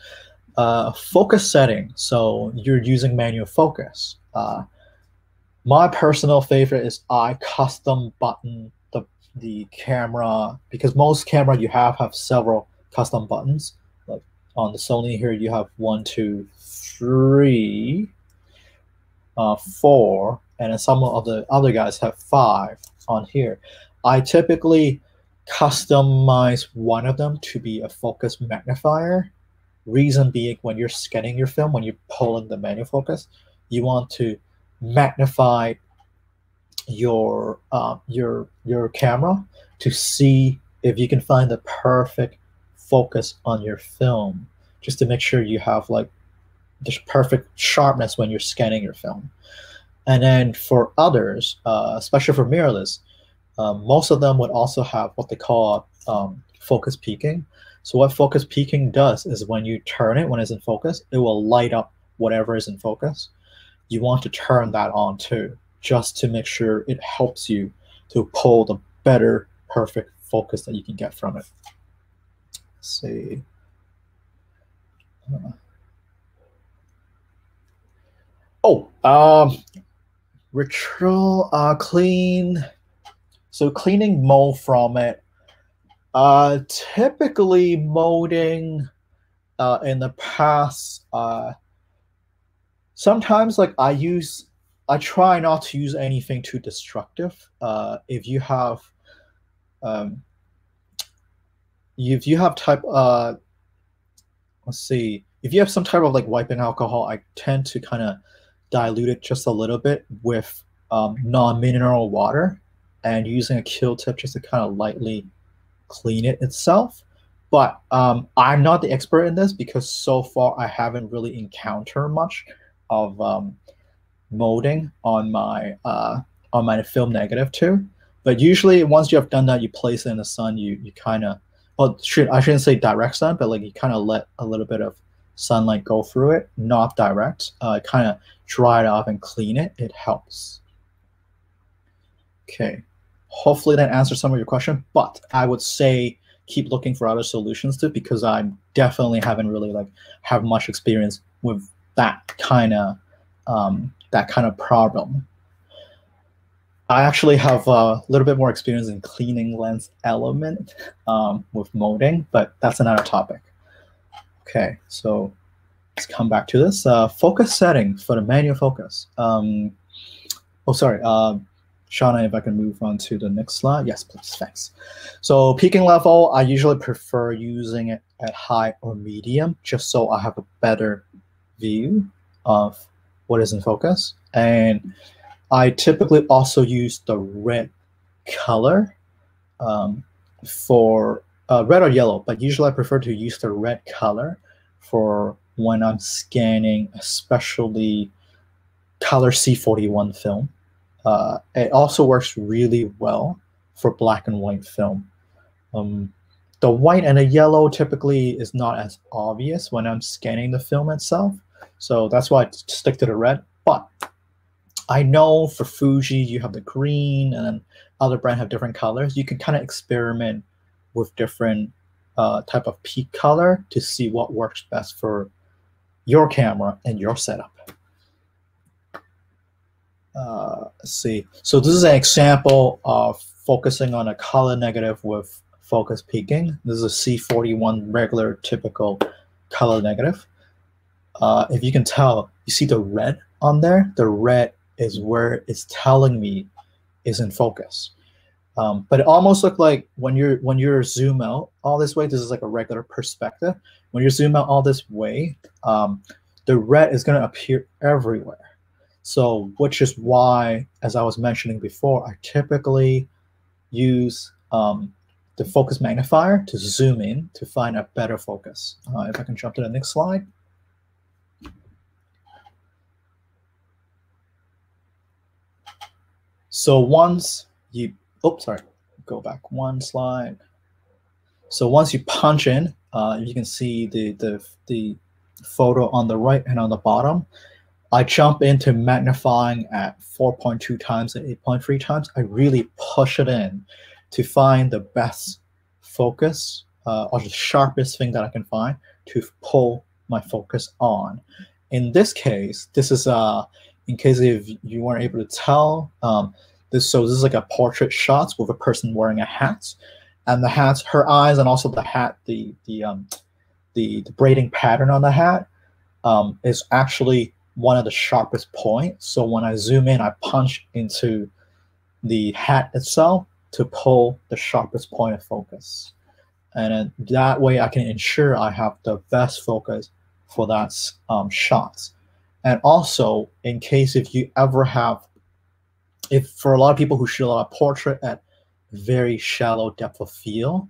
Uh, focus setting, so you're using manual focus. Uh, my personal favorite is I custom button the, the camera because most camera you have have several custom buttons. Like on the Sony here, you have one, two, three, uh, four, and then some of the other guys have five on here. I typically customize one of them to be a focus magnifier. Reason being, when you're scanning your film, when you're pulling the manual focus, you want to magnify your uh, your your camera to see if you can find the perfect focus on your film, just to make sure you have like the perfect sharpness when you're scanning your film. And then for others, uh, especially for mirrorless, um, most of them would also have what they call um, focus peaking. So what focus peaking does is when you turn it when it's in focus, it will light up whatever is in focus. You want to turn that on too, just to make sure it helps you to pull the better, perfect focus that you can get from it. Let's see. Uh, oh, um, ritual uh, clean so cleaning mold from it. Uh, typically molding uh, in the past, uh, sometimes like I use, I try not to use anything too destructive. Uh, if you have, um, if you have type, uh, let's see, if you have some type of like wiping alcohol, I tend to kind of dilute it just a little bit with um, non-mineral water and using a Q-tip just to kind of lightly clean it itself. But um, I'm not the expert in this because so far I haven't really encountered much of um, molding on my uh, on my film negative too. But usually, once you have done that, you place it in the sun. You you kind of well, should I shouldn't say direct sun, but like you kind of let a little bit of sunlight go through it, not direct. Uh, kind of dry it off and clean it. It helps. Okay hopefully that answers some of your question but i would say keep looking for other solutions too because i definitely haven't really like have much experience with that kind of um, that kind of problem i actually have a little bit more experience in cleaning lens element um, with molding but that's another topic okay so let's come back to this uh, focus setting for the manual focus um, oh sorry uh, Shauna, if I can move on to the next slide. Yes, please, thanks. So peaking level, I usually prefer using it at high or medium, just so I have a better view of what is in focus. And I typically also use the red color um, for uh, red or yellow, but usually I prefer to use the red color for when I'm scanning, especially color C41 film. Uh, it also works really well for black and white film. Um, the white and the yellow typically is not as obvious when I'm scanning the film itself. So that's why I stick to the red. But I know for Fuji, you have the green and then other brand have different colors. You can kind of experiment with different uh, type of peak color to see what works best for your camera and your setup uh, let's see. So this is an example of focusing on a color negative with focus peaking. This is a C41 regular typical color negative. Uh, if you can tell, you see the red on there? The red is where it's telling me is in focus. Um, but it almost look like when you're when you're zoom out all this way, this is like a regular perspective. When you zoom out all this way, um, the red is going to appear everywhere. So, which is why, as I was mentioning before, I typically use um, the focus magnifier to zoom in to find a better focus. Uh, if I can jump to the next slide. So once you, oops, sorry, go back one slide. So once you punch in, uh, you can see the, the, the photo on the right and on the bottom I jump into magnifying at 4.2 times and 8.3 times. I really push it in to find the best focus uh, or the sharpest thing that I can find to pull my focus on. In this case, this is uh, in case if you weren't able to tell, um, this so this is like a portrait shot with a person wearing a hat, and the hat, her eyes, and also the hat, the the um, the, the braiding pattern on the hat um, is actually one of the sharpest points. So when I zoom in, I punch into the hat itself to pull the sharpest point of focus. And that way I can ensure I have the best focus for that um, shot. And also, in case if you ever have, if for a lot of people who shoot a lot of portrait at very shallow depth of field,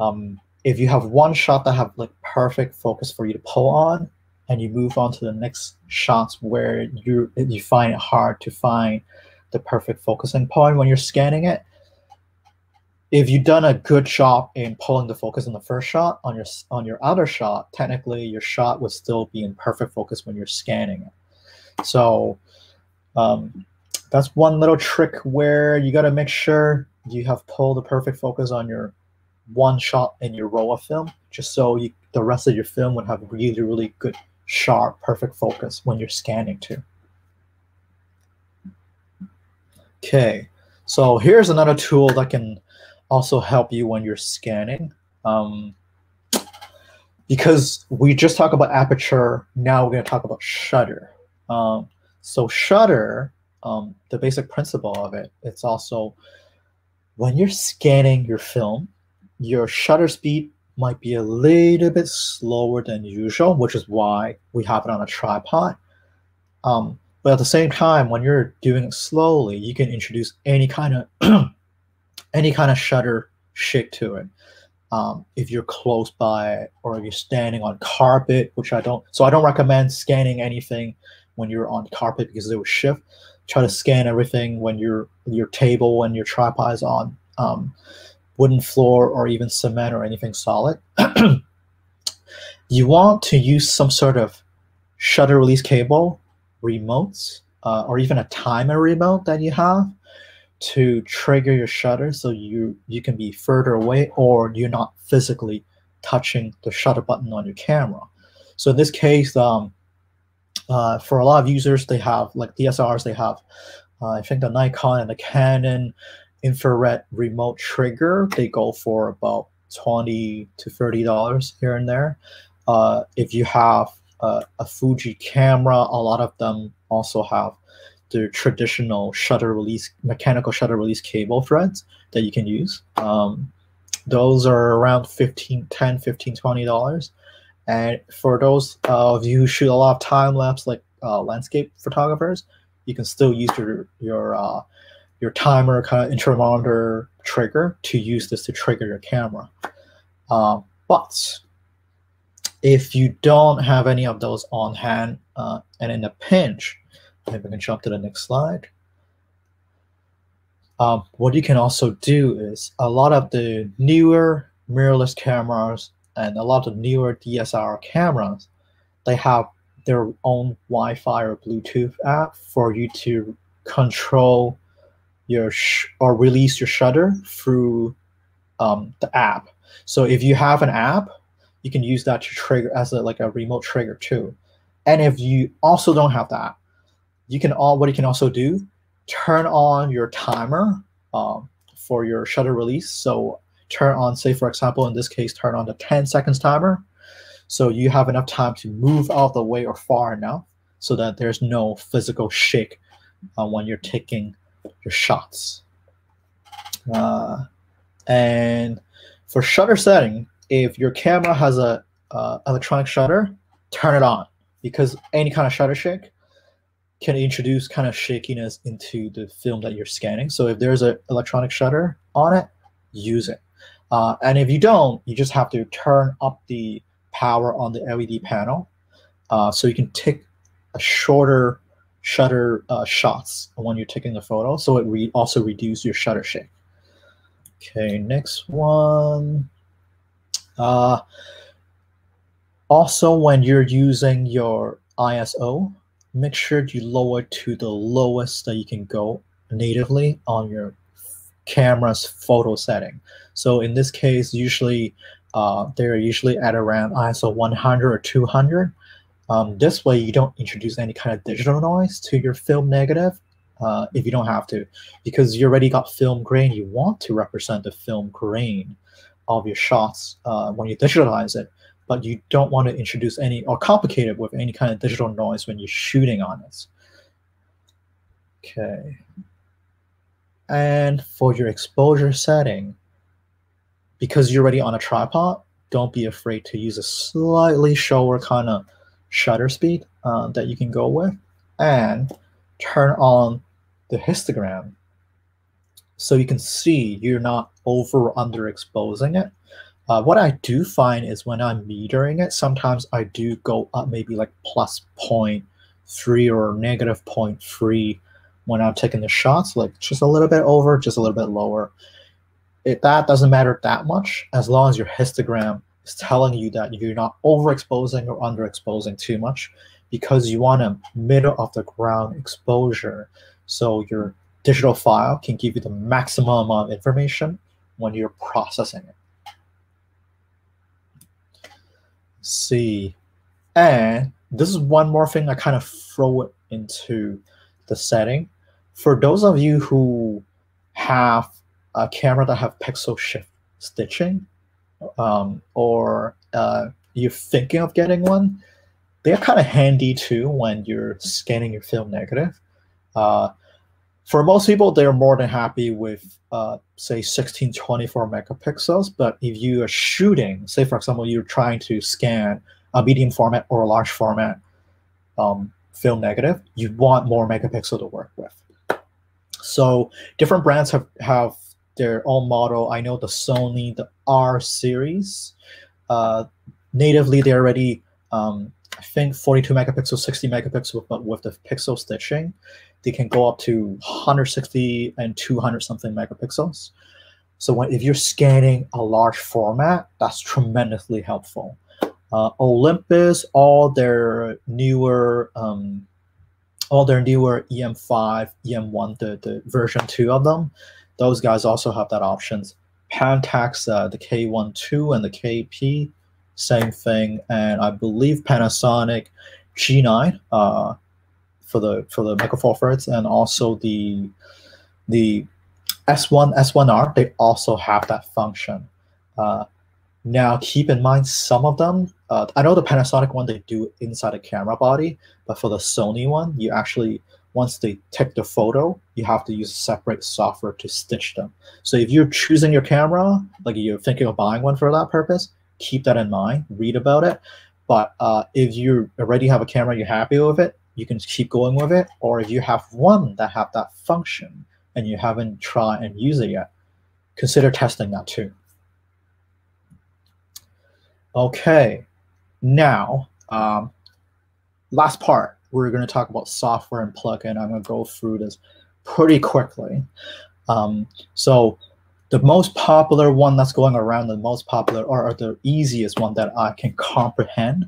um, if you have one shot that have like perfect focus for you to pull on, and you move on to the next shots where you you find it hard to find the perfect focusing point when you're scanning it. If you've done a good job in pulling the focus in the first shot on your on your other shot, technically your shot would still be in perfect focus when you're scanning it. So um, that's one little trick where you got to make sure you have pulled the perfect focus on your one shot in your roll of film, just so you, the rest of your film would have really, really good, sharp, perfect focus when you're scanning too. Okay, so here's another tool that can also help you when you're scanning. Um, because we just talked about aperture, now we're going to talk about shutter. Um, so shutter, um, the basic principle of it, it's also when you're scanning your film, your shutter speed might be a little bit slower than usual, which is why we have it on a tripod. Um, but at the same time, when you're doing it slowly, you can introduce any kind of any kind of shutter shake to it. Um, if you're close by or you're standing on carpet, which I don't, so I don't recommend scanning anything when you're on carpet because it will shift. Try to scan everything when your your table and your tripod is on um, wooden floor or even cement or anything solid. you want to use some sort of shutter release cable, remotes, uh, or even a timer remote that you have to trigger your shutter so you you can be further away or you're not physically touching the shutter button on your camera. So in this case, um, uh, for a lot of users, they have like DSLRs, they have uh, I think the Nikon and the Canon infrared remote trigger. They go for about twenty to thirty dollars here and there. Uh, if you have a, a Fuji camera, a lot of them also have the traditional shutter release, mechanical shutter release cable threads that you can use. Um, those are around 15, 10, 15, 20 dollars. And for those of you who shoot a lot of time lapse, like uh, landscape photographers, you can still use your your uh, your timer kind of intervalometer trigger to use this to trigger your camera. Um, but if you don't have any of those on hand uh, and in a pinch, maybe we can jump to the next slide. Um, what you can also do is a lot of the newer mirrorless cameras and a lot of newer DSLR cameras, they have their own Wi-Fi or Bluetooth app for you to control your or release your shutter through um, the app. So if you have an app, you can use that to trigger as a like a remote trigger too. And if you also don't have that, you can all what you can also do turn on your timer um, for your shutter release. So turn on, say for example, in this case, turn on the 10 seconds timer. So you have enough time to move out of the way or far enough so that there's no physical shake uh, when you're taking your shots. Uh, and for shutter setting, if your camera has a uh, electronic shutter, turn it on because any kind of shutter shake can introduce kind of shakiness into the film that you're scanning. So if there's an electronic shutter on it, use it. Uh, and if you don't, you just have to turn up the power on the LED panel uh, so you can take a shorter shutter uh, shots when you're taking the photo. So it re also reduce your shutter shake. Okay, next one. Uh, also, when you're using your ISO, make sure you lower to the lowest that you can go natively on your camera's photo setting. So in this case, usually uh, they're usually at around ISO 100 or 200. Um, this way, you don't introduce any kind of digital noise to your film negative uh, if you don't have to, because you already got film grain. You want to represent the film grain of your shots uh, when you digitalize it, but you don't want to introduce any or complicate it with any kind of digital noise when you're shooting on it. Okay. And for your exposure setting, because you're already on a tripod, don't be afraid to use a slightly slower kind of shutter speed uh, that you can go with. And turn on the histogram so you can see you're not over or underexposing it. Uh, what I do find is when I'm metering it, sometimes I do go up maybe like plus 0.3 or negative 0.3 when I'm taking the shots, like just a little bit over, just a little bit lower. It, that doesn't matter that much as long as your histogram is telling you that you're not overexposing or underexposing too much because you want a middle of the ground exposure so your digital file can give you the maximum amount of information when you're processing it. see. And this is one more thing I kind of throw it into the setting. For those of you who have a camera that have pixel shift stitching, um, or uh, you're thinking of getting one, they're kind of handy too when you're scanning your film negative. Uh, for most people, they're more than happy with, uh, say, 16, 24 megapixels. But if you are shooting, say, for example, you're trying to scan a medium format or a large format um, film negative, you want more megapixel to work with. So different brands have, have their own model. I know the Sony, the R series, uh, natively they already, um, I think 42 megapixels, 60 megapixels, but with the pixel stitching they can go up to 160 and 200 something megapixels. So when, if you're scanning a large format, that's tremendously helpful. Uh, Olympus, all their newer, um, all their newer EM5, EM1, the, the version two of them, those guys also have that options. Pentax, uh, the K12 and the KP, same thing. And I believe Panasonic G9, uh, for the for the Micro Four Thirds and also the the S1 S1R they also have that function. Uh, now keep in mind some of them. Uh, I know the Panasonic one they do inside the camera body, but for the Sony one, you actually once they take the photo, you have to use separate software to stitch them. So if you're choosing your camera, like you're thinking of buying one for that purpose, keep that in mind. Read about it. But uh, if you already have a camera, you're happy with it, you can keep going with it. Or if you have one that have that function and you haven't tried and used it yet, consider testing that too. Okay, now um, last part, we're going to talk about software and plugin. I'm going to go through this pretty quickly. Um, so the most popular one that's going around, the most popular or the easiest one that I can comprehend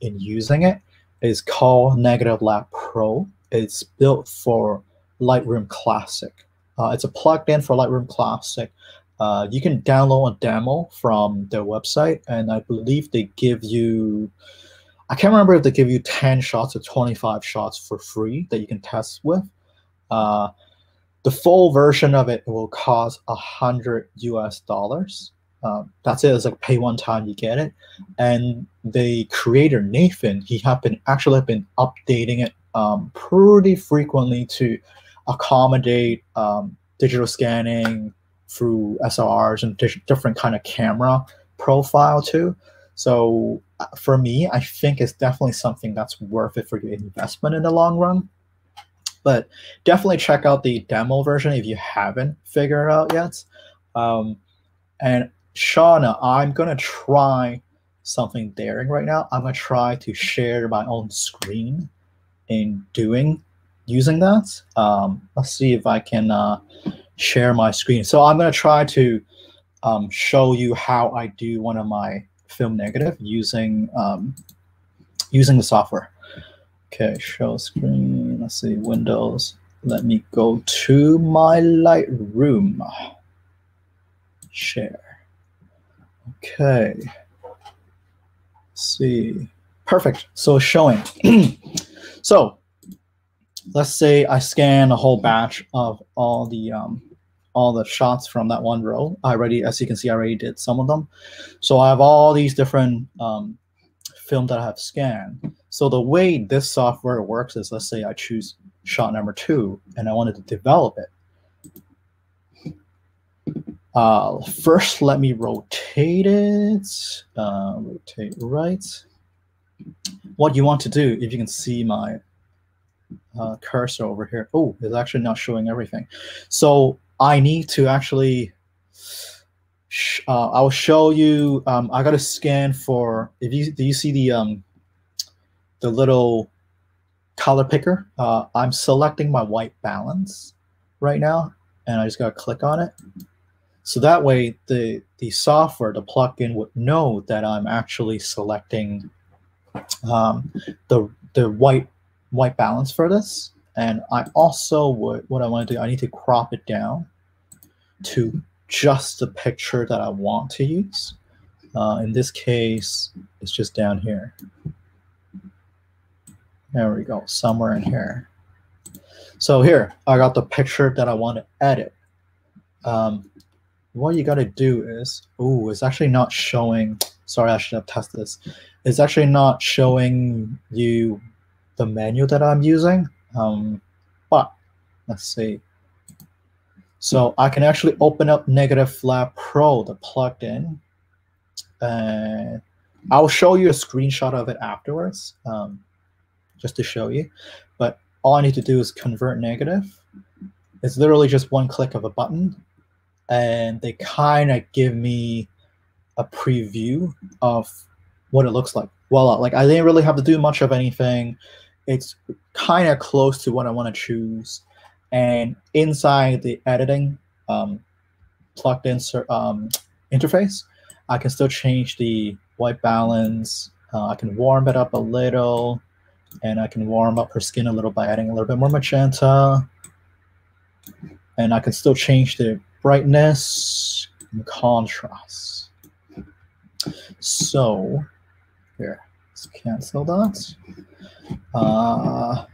in using it is called Negative Lab Pro. It's built for Lightroom Classic. Uh, it's a plugin for Lightroom Classic. Uh, you can download a demo from their website, and I believe they give you, I can't remember if they give you 10 shots or 25 shots for free that you can test with. Uh, the full version of it will cost a hundred US dollars. Um, that's it. It's like pay one time, you get it. And the creator Nathan, he have been actually been updating it um, pretty frequently to accommodate um, digital scanning through SLRs and different kind of camera profile too. So uh, for me, I think it's definitely something that's worth it for your investment in the long run. But definitely check out the demo version if you haven't figured out yet. Um, and Shauna, I'm gonna try something daring right now. I'm gonna try to share my own screen in doing using that. Um, let's see if I can uh, share my screen. So I'm gonna try to um, show you how I do one of my film negative using um, using the software. Okay, show screen. Let's see, Windows. Let me go to my Lightroom. Share. Okay. Let's see. Perfect. So showing. so let's say I scan a whole batch of all the um, all the shots from that one row. I already, as you can see, I already did some of them. So I have all these different um, film that I have scanned. So the way this software works is, let's say I choose shot number two and I wanted to develop it. Uh, first, let me rotate it. Uh, rotate right. What you want to do, if you can see my uh, cursor over here. Oh, it's actually not showing everything. So I need to actually, uh, I'll show you, um, I got to scan for, if you, do you see the, um, the little color picker? Uh, I'm selecting my white balance right now, and I just got to click on it. So that way the, the software, the plugin would know that I'm actually selecting um, the, the white, white balance for this. And I also would, what I want to do, I need to crop it down to just the picture that I want to use. Uh, in this case, it's just down here. There we go, somewhere in here. So here, I got the picture that I want to edit. Um, what you got to do is, oh, it's actually not showing. Sorry, I should have tested this. It's actually not showing you the menu that I'm using. Um, but let's see. So I can actually open up Negative Lab Pro, the plugin. And I'll show you a screenshot of it afterwards, um, just to show you. But all I need to do is convert negative. It's literally just one click of a button. And they kind of give me a preview of what it looks like. Well, like I didn't really have to do much of anything. It's kind of close to what I want to choose. And inside the editing um, plugged in um, interface, I can still change the white balance. Uh, I can warm it up a little, and I can warm up her skin a little by adding a little bit more magenta. And I can still change the brightness and contrast. So here, let's cancel that. Uh,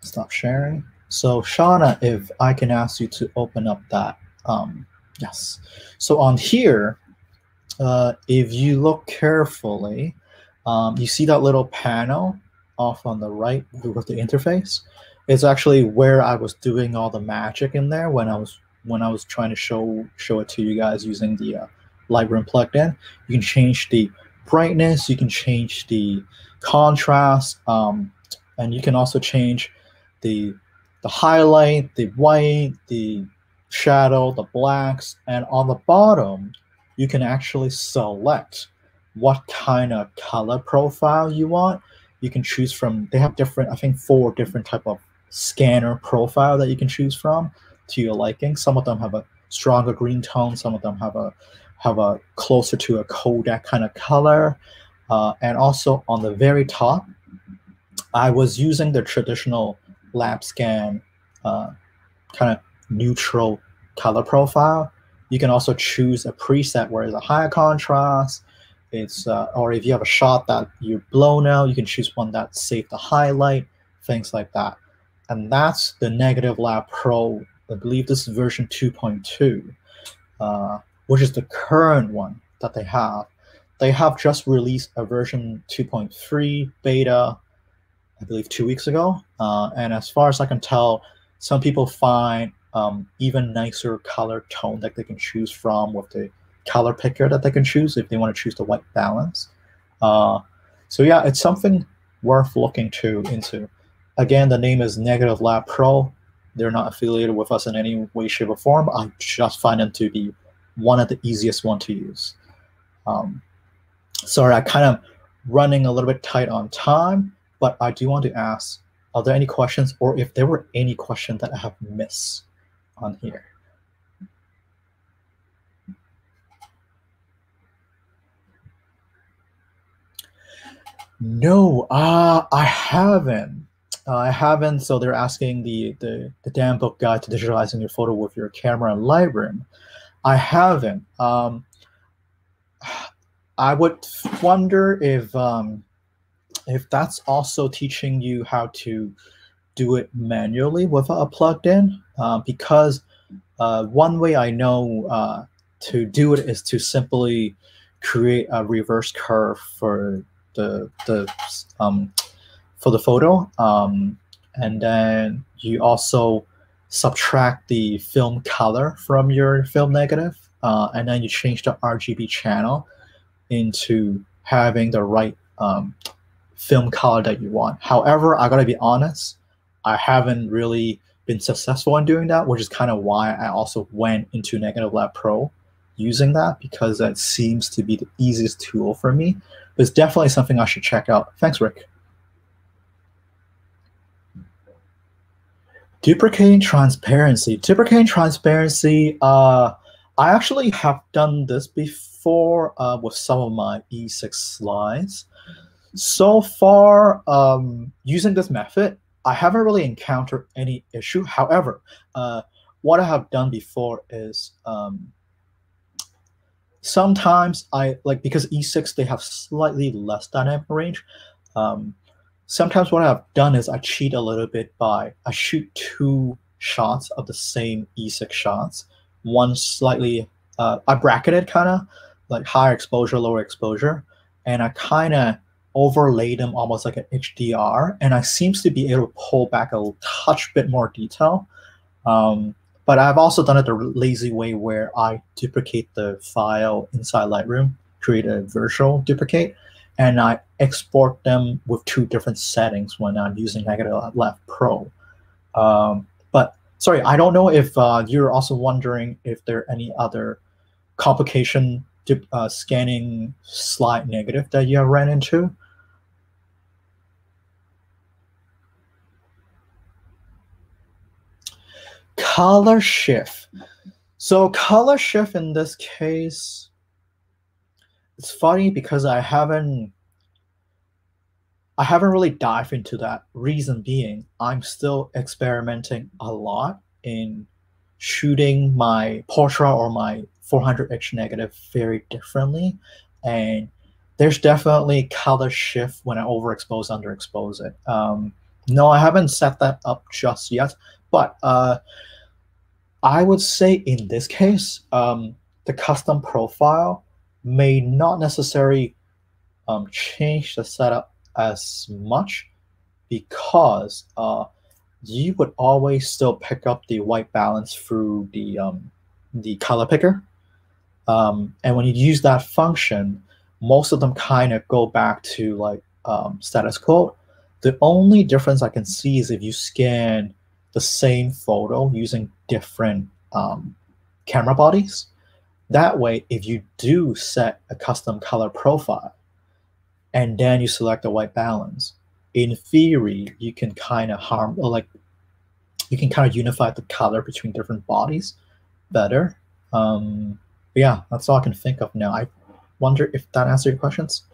stop sharing. So Shauna, if I can ask you to open up that, um, yes. So on here, uh, if you look carefully, um, you see that little panel off on the right with the interface. It's actually where I was doing all the magic in there when I was when I was trying to show show it to you guys using the uh, Lightroom plugin. You can change the brightness, you can change the contrast, um, and you can also change the the highlight, the white, the shadow, the blacks, and on the bottom, you can actually select what kind of color profile you want. You can choose from, they have different, I think four different type of scanner profile that you can choose from to your liking. Some of them have a stronger green tone, some of them have a have a closer to a Kodak kind of color. Uh, and also on the very top, I was using the traditional lab scan uh, kind of neutral color profile. You can also choose a preset where it's a higher contrast. It's uh, or if you have a shot that you're blown out, you can choose one that save the highlight, things like that. And that's the Negative Lab Pro. I believe this is version 2.2, uh, which is the current one that they have. They have just released a version 2.3 beta I believe, two weeks ago. Uh, and as far as I can tell, some people find um, even nicer color tone that they can choose from with the color picker that they can choose if they want to choose the white balance. Uh, so yeah, it's something worth looking to into. Again, the name is Negative Lab Pro. They're not affiliated with us in any way, shape, or form. I just find them to be one of the easiest one to use. Um, sorry, I kind of running a little bit tight on time. But I do want to ask, are there any questions or if there were any questions that I have missed on here? No, uh, I haven't. Uh, I haven't. So they're asking the, the the damn book guide to digitalizing your photo with your camera in Lightroom. I haven't. Um, I would wonder if um, if that's also teaching you how to do it manually with a plugged in, uh, because uh, one way I know uh, to do it is to simply create a reverse curve for the the um, for the photo, um, and then you also subtract the film color from your film negative, uh, and then you change the RGB channel into having the right um, film color that you want. However, I gotta be honest, I haven't really been successful in doing that, which is kind of why I also went into Negative Lab Pro using that because that seems to be the easiest tool for me. But it's definitely something I should check out. Thanks, Rick. Duplicating transparency. Duplicating transparency, uh, I actually have done this before uh, with some of my E6 slides. So far, um, using this method, I haven't really encountered any issue. However, uh, what I have done before is um, sometimes I like because E6 they have slightly less dynamic range. Um, sometimes what I've done is I cheat a little bit by I shoot two shots of the same E6 shots. One slightly uh, I bracketed kind of like higher exposure, lower exposure, and I kind of overlay them almost like an HDR, and I seems to be able to pull back a touch bit more detail. Um, but I've also done it the lazy way where I duplicate the file inside Lightroom, create a virtual duplicate, and I export them with two different settings when I'm using Negative Lab Pro. Um, but sorry, I don't know if uh, you're also wondering if there are any other complication uh, scanning slide negative that you ran into. color shift. So color shift in this case, it's funny because I haven't I haven't really dived into that. Reason being, I'm still experimenting a lot in shooting my portrait or my 400h negative very differently, and there's definitely color shift when I overexpose, underexpose it. Um, no, I haven't set that up just yet, but uh, I would say in this case, um, the custom profile may not necessarily um, change the setup as much because uh, you would always still pick up the white balance through the um, the color picker. Um, and when you use that function, most of them kind of go back to like um, status quo. The only difference I can see is if you scan the same photo using different um, camera bodies. That way, if you do set a custom color profile and then you select a white balance, in theory, you can kind of harm or like you can kind of unify the color between different bodies better. Um, yeah, that's all I can think of now. I wonder if that answered your questions.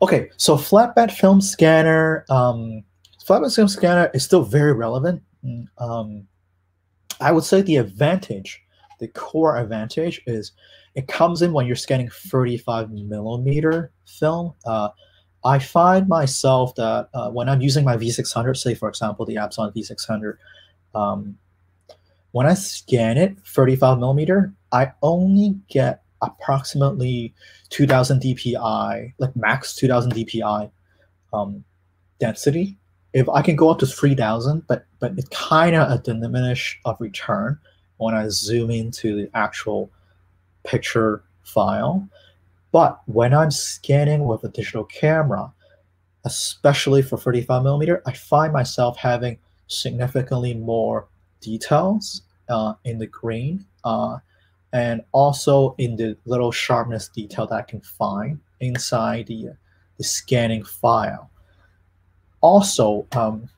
Okay, so flatbed film scanner. Um, flatbed film scanner is still very relevant. Mm, um, I would say the advantage, the core advantage is it comes in when you're scanning 35 millimeter film. Uh, I find myself that uh, when I'm using my V600, say for example the Epson V600, um, when I scan it 35 millimeter, I only get approximately 2000 dpi, like max 2000 dpi um, density if I can go up to 3000, but but it kind of a diminish of return when I zoom into the actual picture file. But when I'm scanning with a digital camera, especially for 35 millimeter, I find myself having significantly more details uh, in the grain uh, and also in the little sharpness detail that I can find inside the, the scanning file also um,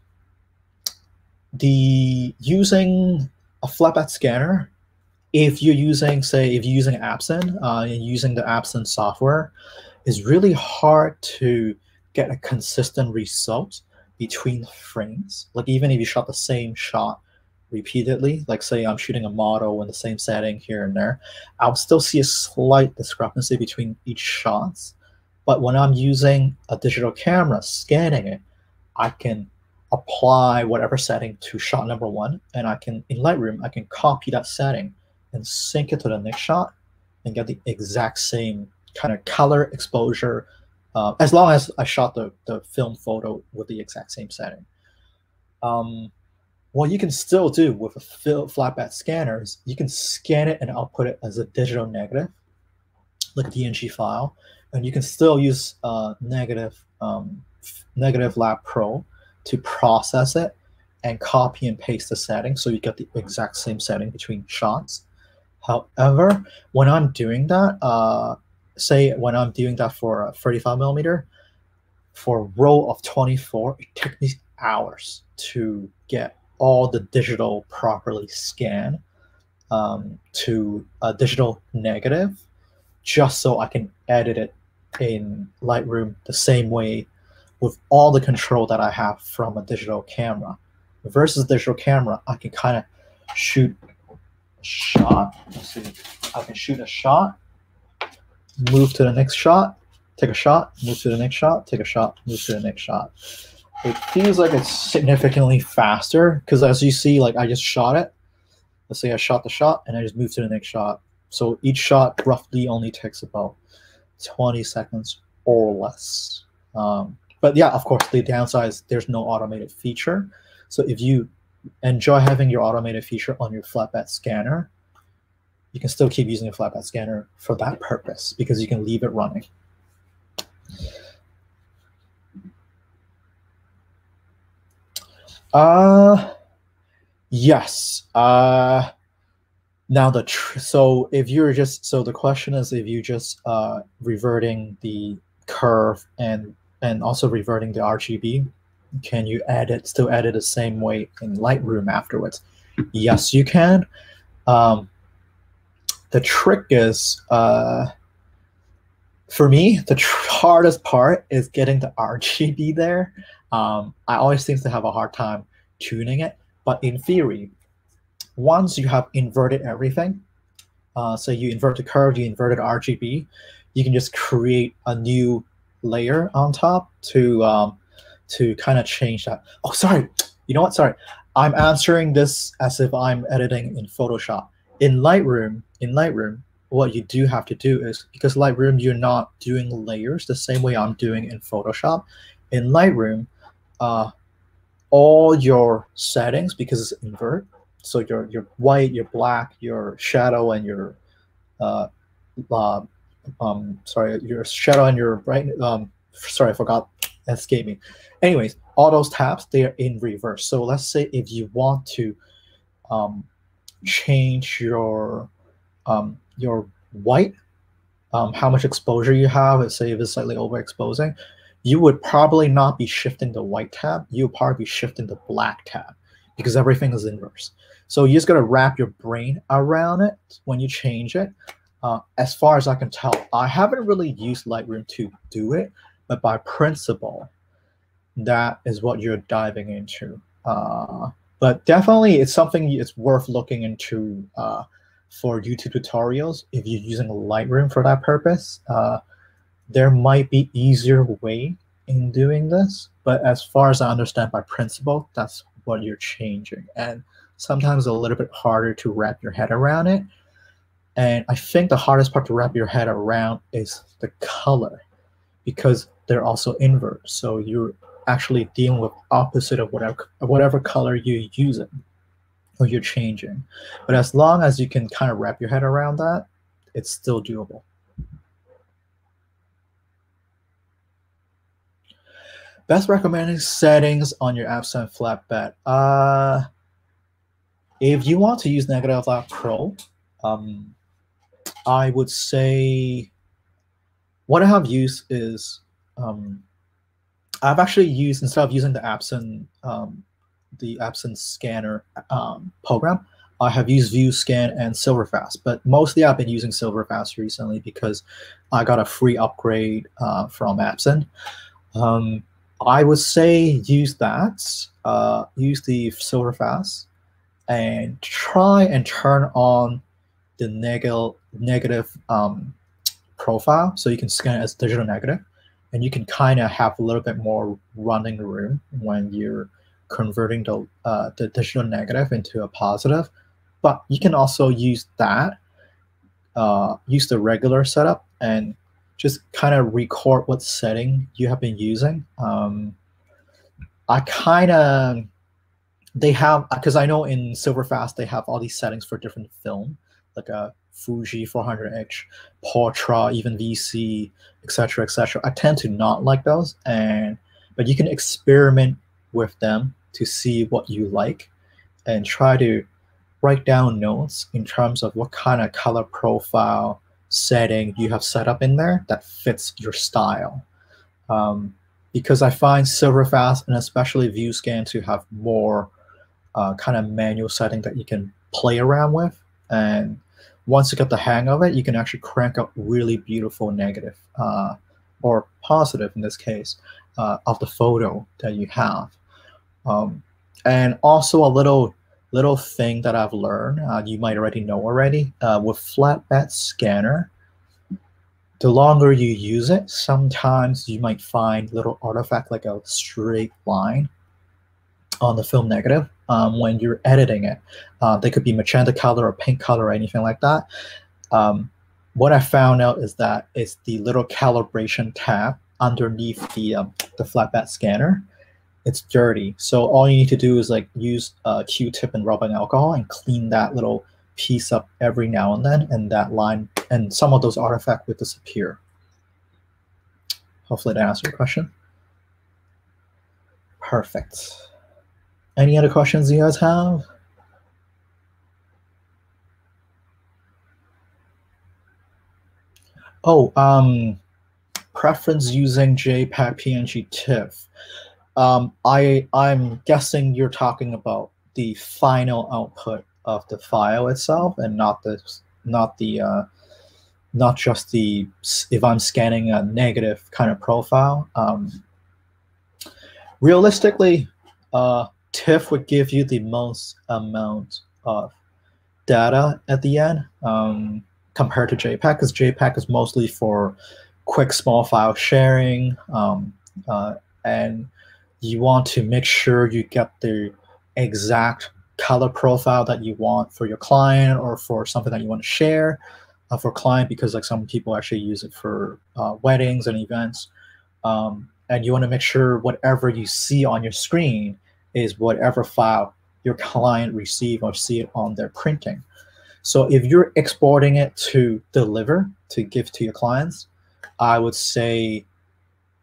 the using a flatbed scanner if you're using say if you're using Epson uh, and using the Epson software it's really hard to get a consistent result between frames. Like even if you shot the same shot repeatedly, like say I'm shooting a model in the same setting here and there, I'll still see a slight discrepancy between each shots. But when I'm using a digital camera scanning it, I can apply whatever setting to shot number one, and I can in Lightroom I can copy that setting and sync it to the next shot and get the exact same kind of color exposure, uh, as long as I shot the, the film photo with the exact same setting. Um, what you can still do with a flatbed scanners, you can scan it and output it as a digital negative, like a DNG file, and you can still use uh, negative um, negative lab pro to process it and copy and paste the setting so you get the exact same setting between shots. However, when I'm doing that, uh, say when I'm doing that for a 35 millimeter, for a row of 24, it takes me hours to get all the digital properly scanned um, to a digital negative, just so I can edit it in Lightroom the same way with all the control that I have from a digital camera. Versus digital camera, I can kind of shoot a shot. Let's see, I can shoot a shot move to the next shot, take a shot, move to the next shot, take a shot, move to the next shot. It feels like it's significantly faster because as you see, like I just shot it. Let's say I shot the shot and I just moved to the next shot. So each shot roughly only takes about 20 seconds or less. Um, but yeah, of course, the downside is there's no automated feature. So if you enjoy having your automated feature on your flatbed scanner, you can still keep using a flatbed scanner for that purpose because you can leave it running. Uh, yes. Uh, now the so if you're just so the question is if you just uh, reverting the curve and and also reverting the RGB, can you add it, still add it the same way in Lightroom afterwards? Yes, you can. Um, the trick is uh, for me the hardest part is getting the rgb there um, i always seem to have a hard time tuning it but in theory once you have inverted everything uh, so you invert the curve you inverted rgb you can just create a new layer on top to um, to kind of change that. Oh sorry. You know what? Sorry. I'm answering this as if i'm editing in photoshop. In lightroom in Lightroom, what you do have to do is because Lightroom, you're not doing layers the same way I'm doing in Photoshop. In Lightroom, uh, all your settings, because it's invert, so your your white, your black, your shadow, and your uh, uh, um, sorry, your shadow and your bright. Um, sorry, I forgot. Escape me. Anyways, all those tabs they are in reverse. So let's say if you want to um, change your um, your white, um, how much exposure you have, let's say if it's slightly overexposing, you would probably not be shifting the white tab. You would probably be shifting the black tab because everything is inverse. So you just to wrap your brain around it when you change it. Uh, as far as I can tell, I haven't really used Lightroom to do it, but by principle, that is what you're diving into. Uh, but definitely, it's something it's worth looking into. Uh, for YouTube tutorials, if you're using Lightroom for that purpose, uh, there might be easier way in doing this. But as far as I understand by principle, that's what you're changing. And sometimes a little bit harder to wrap your head around it. And I think the hardest part to wrap your head around is the color because they're also invert. So you're actually dealing with opposite of whatever whatever color you're using or you're changing. But as long as you can kind of wrap your head around that, it's still doable. Best recommended settings on your Epson flatbed. Uh, if you want to use Negative Lab Pro, um, I would say what I have used is um, I've actually used instead of using the Epson um, the Epson scanner um, program, I have used VueScan and Silverfast, but mostly I've been using Silverfast recently because I got a free upgrade uh, from Epson. Um, I would say use that, uh, use the Silverfast, and try and turn on the negative negative um, profile so you can scan it as digital negative and you can kind of have a little bit more running room when you're converting the, uh, the digital negative into a positive. But you can also use that uh, use the regular setup and just kind of record what setting you have been using. Um, i kind of they have because i know in silverfast they have all these settings for different film like a Fuji 400H, Portra, even VC, etc., etc. I tend to not like those, and but you can experiment with them to see what you like, and try to write down notes in terms of what kind of color profile setting you have set up in there that fits your style. Um, because I find Silverfast and especially VueScan to have more uh, kind of manual setting that you can play around with and once you get the hang of it, you can actually crank up really beautiful negative uh, or positive in this case uh, of the photo that you have. Um, and also a little little thing that I've learned, uh, you might already know already, uh, with flatbed scanner, the longer you use it, sometimes you might find little artifact like a straight line on the film negative um, when you're editing it. Uh, they could be magenta color or pink color or anything like that. Um, what I found out is that it's the little calibration tab underneath the um, the flatbed scanner. It's dirty, so all you need to do is like use a Q-tip and rubbing alcohol and clean that little piece up every now and then, and that line and some of those artifacts would disappear. Hopefully that answered your question. Perfect. Any other questions you guys have? Oh, um, preference using JPEG, PNG, TIFF. Um, I I'm guessing you're talking about the final output of the file itself, and not the not the uh, not just the if I'm scanning a negative kind of profile. Um, realistically, uh, TIFF would give you the most amount of data at the end um, compared to JPEG, because JPEG is mostly for quick small file sharing, um, uh, and you want to make sure you get the exact color profile that you want for your client or for something that you want to share uh, for client because like some people actually use it for uh, weddings and events. Um, and you want to make sure whatever you see on your screen is whatever file your client receive or see it on their printing. So if you're exporting it to deliver, to give to your clients, I would say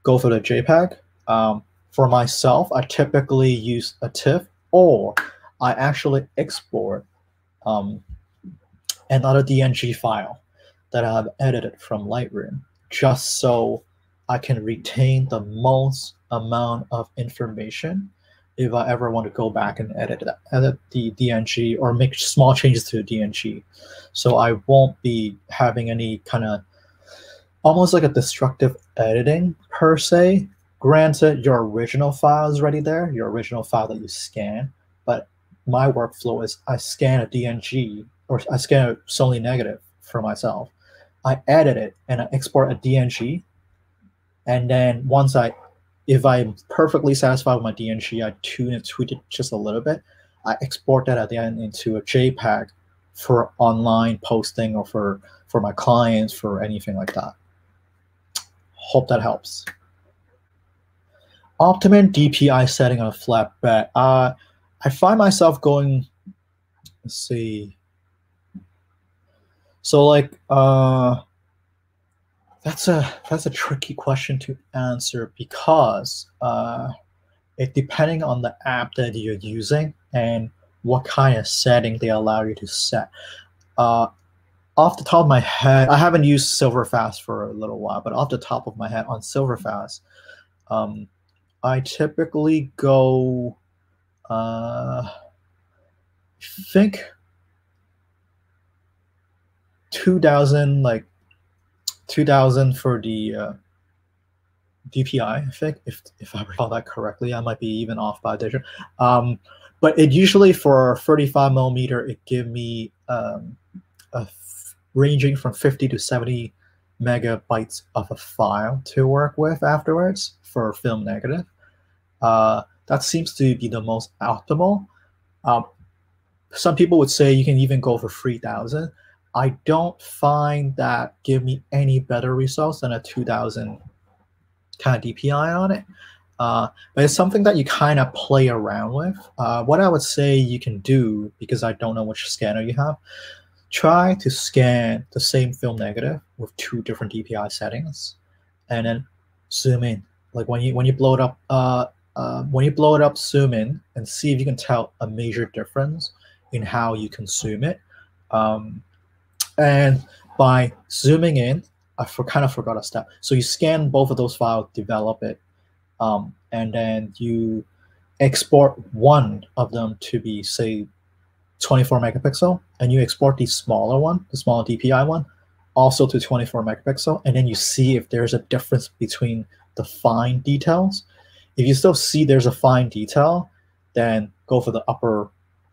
go for the JPEG. Um, for myself, I typically use a TIFF or I actually export um, another DNG file that I've edited from Lightroom just so I can retain the most amount of information if I ever want to go back and edit that, edit the DNG or make small changes to the DNG. So I won't be having any kind of almost like a destructive editing per se. Granted, your original file is already there, your original file that you scan, but my workflow is I scan a DNG or I scan a Sony negative for myself. I edit it and I export a DNG. And then once I if I'm perfectly satisfied with my DNG, I tune and tweak it just a little bit. I export that at the end into a JPEG for online posting or for for my clients for anything like that. Hope that helps. Optimum DPI setting on a flatbed. Uh, I find myself going. Let's see. So like uh that's a that's a tricky question to answer because uh, it depending on the app that you're using and what kind of setting they allow you to set. Uh, off the top of my head, I haven't used Silverfast for a little while, but off the top of my head on Silverfast, um, I typically go. Uh, think 2000 like 2000 for the uh, DPI, I think, if if I recall that correctly. I might be even off by a digit. Um, but it usually for 35 millimeter, it give me um, ranging from 50 to 70 megabytes of a file to work with afterwards for film negative. Uh, that seems to be the most optimal. Um, some people would say you can even go for 3000. I don't find that give me any better results than a 2000 kind of DPI on it. Uh, but it's something that you kind of play around with. Uh, what I would say you can do, because I don't know which scanner you have, try to scan the same film negative with two different DPI settings, and then zoom in. Like when you when you blow it up, uh, uh, when you blow it up, zoom in and see if you can tell a major difference in how you consume it. Um, and by zooming in, I for, kind of forgot a step. So you scan both of those files, develop it, um, and then you export one of them to be say 24 megapixel, and you export the smaller one, the smaller DPI one, also to 24 megapixel, and then you see if there's a difference between the fine details. If you still see there's a fine detail, then go for the upper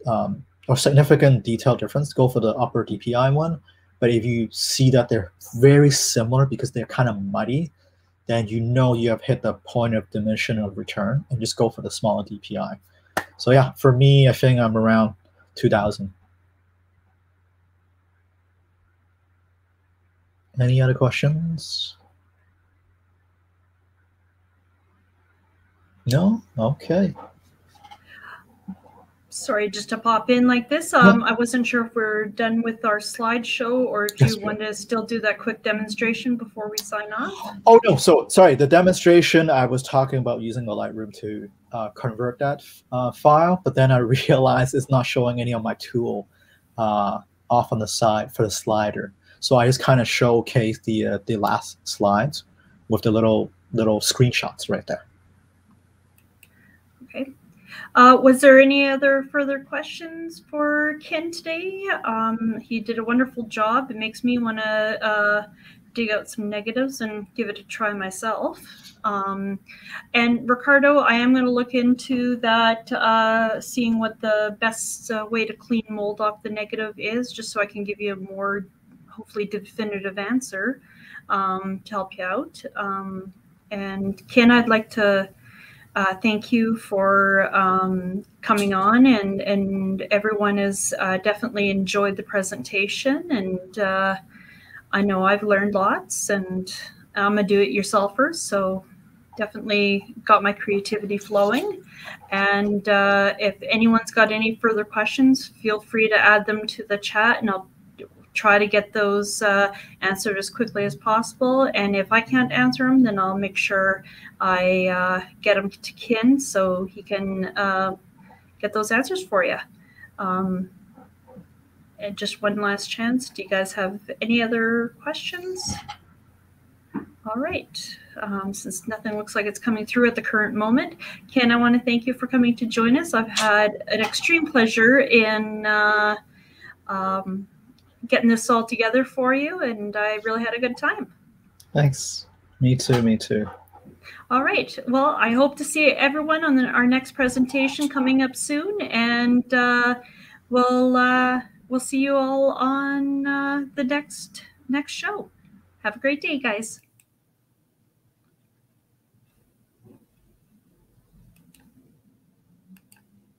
um, or significant detail difference, go for the upper DPI one. But if you see that they're very similar because they're kind of muddy, then you know you have hit the point of diminishing of return and just go for the smaller DPI. So yeah, for me, I think I'm around 2000. Any other questions? No? Okay
sorry, just to pop in like this. Um, I wasn't sure if we're done with our slideshow or if you want to still do that quick demonstration before we sign off.
Oh no, so sorry, the demonstration I was talking about using the Lightroom to uh, convert that uh, file, but then I realized it's not showing any of my tool uh, off on the side for the slider. So I just kind of showcase the uh, the last slides with the little little screenshots right there.
Uh, was there any other further questions for Ken today? Um, he did a wonderful job. It makes me want to uh, dig out some negatives and give it a try myself. Um, and Ricardo, I am going to look into that, uh, seeing what the best uh, way to clean mold off the negative is, just so I can give you a more hopefully definitive answer um, to help you out. Um, and Ken, I'd like to uh, thank you for um, coming on, and and everyone has uh, definitely enjoyed the presentation, and uh, I know I've learned lots, and I'm a do-it-yourselfer, so definitely got my creativity flowing. And uh, if anyone's got any further questions, feel free to add them to the chat, and I'll try to get those uh, answered as quickly as possible. And if I can't answer them, then I'll make sure I uh, get them to Ken so he can uh, get those answers for you. Um, and just one last chance. Do you guys have any other questions? All right. Um, since nothing looks like it's coming through at the current moment, Ken, I want to thank you for coming to join us. I've had an extreme pleasure in uh, um, getting this all together for you, and I really had a good time.
Thanks. Me too. Me too.
All right. Well, I hope to see everyone on the, our next presentation coming up soon, and uh, we'll uh, we'll see you all on uh, the next next show. Have a great day, guys.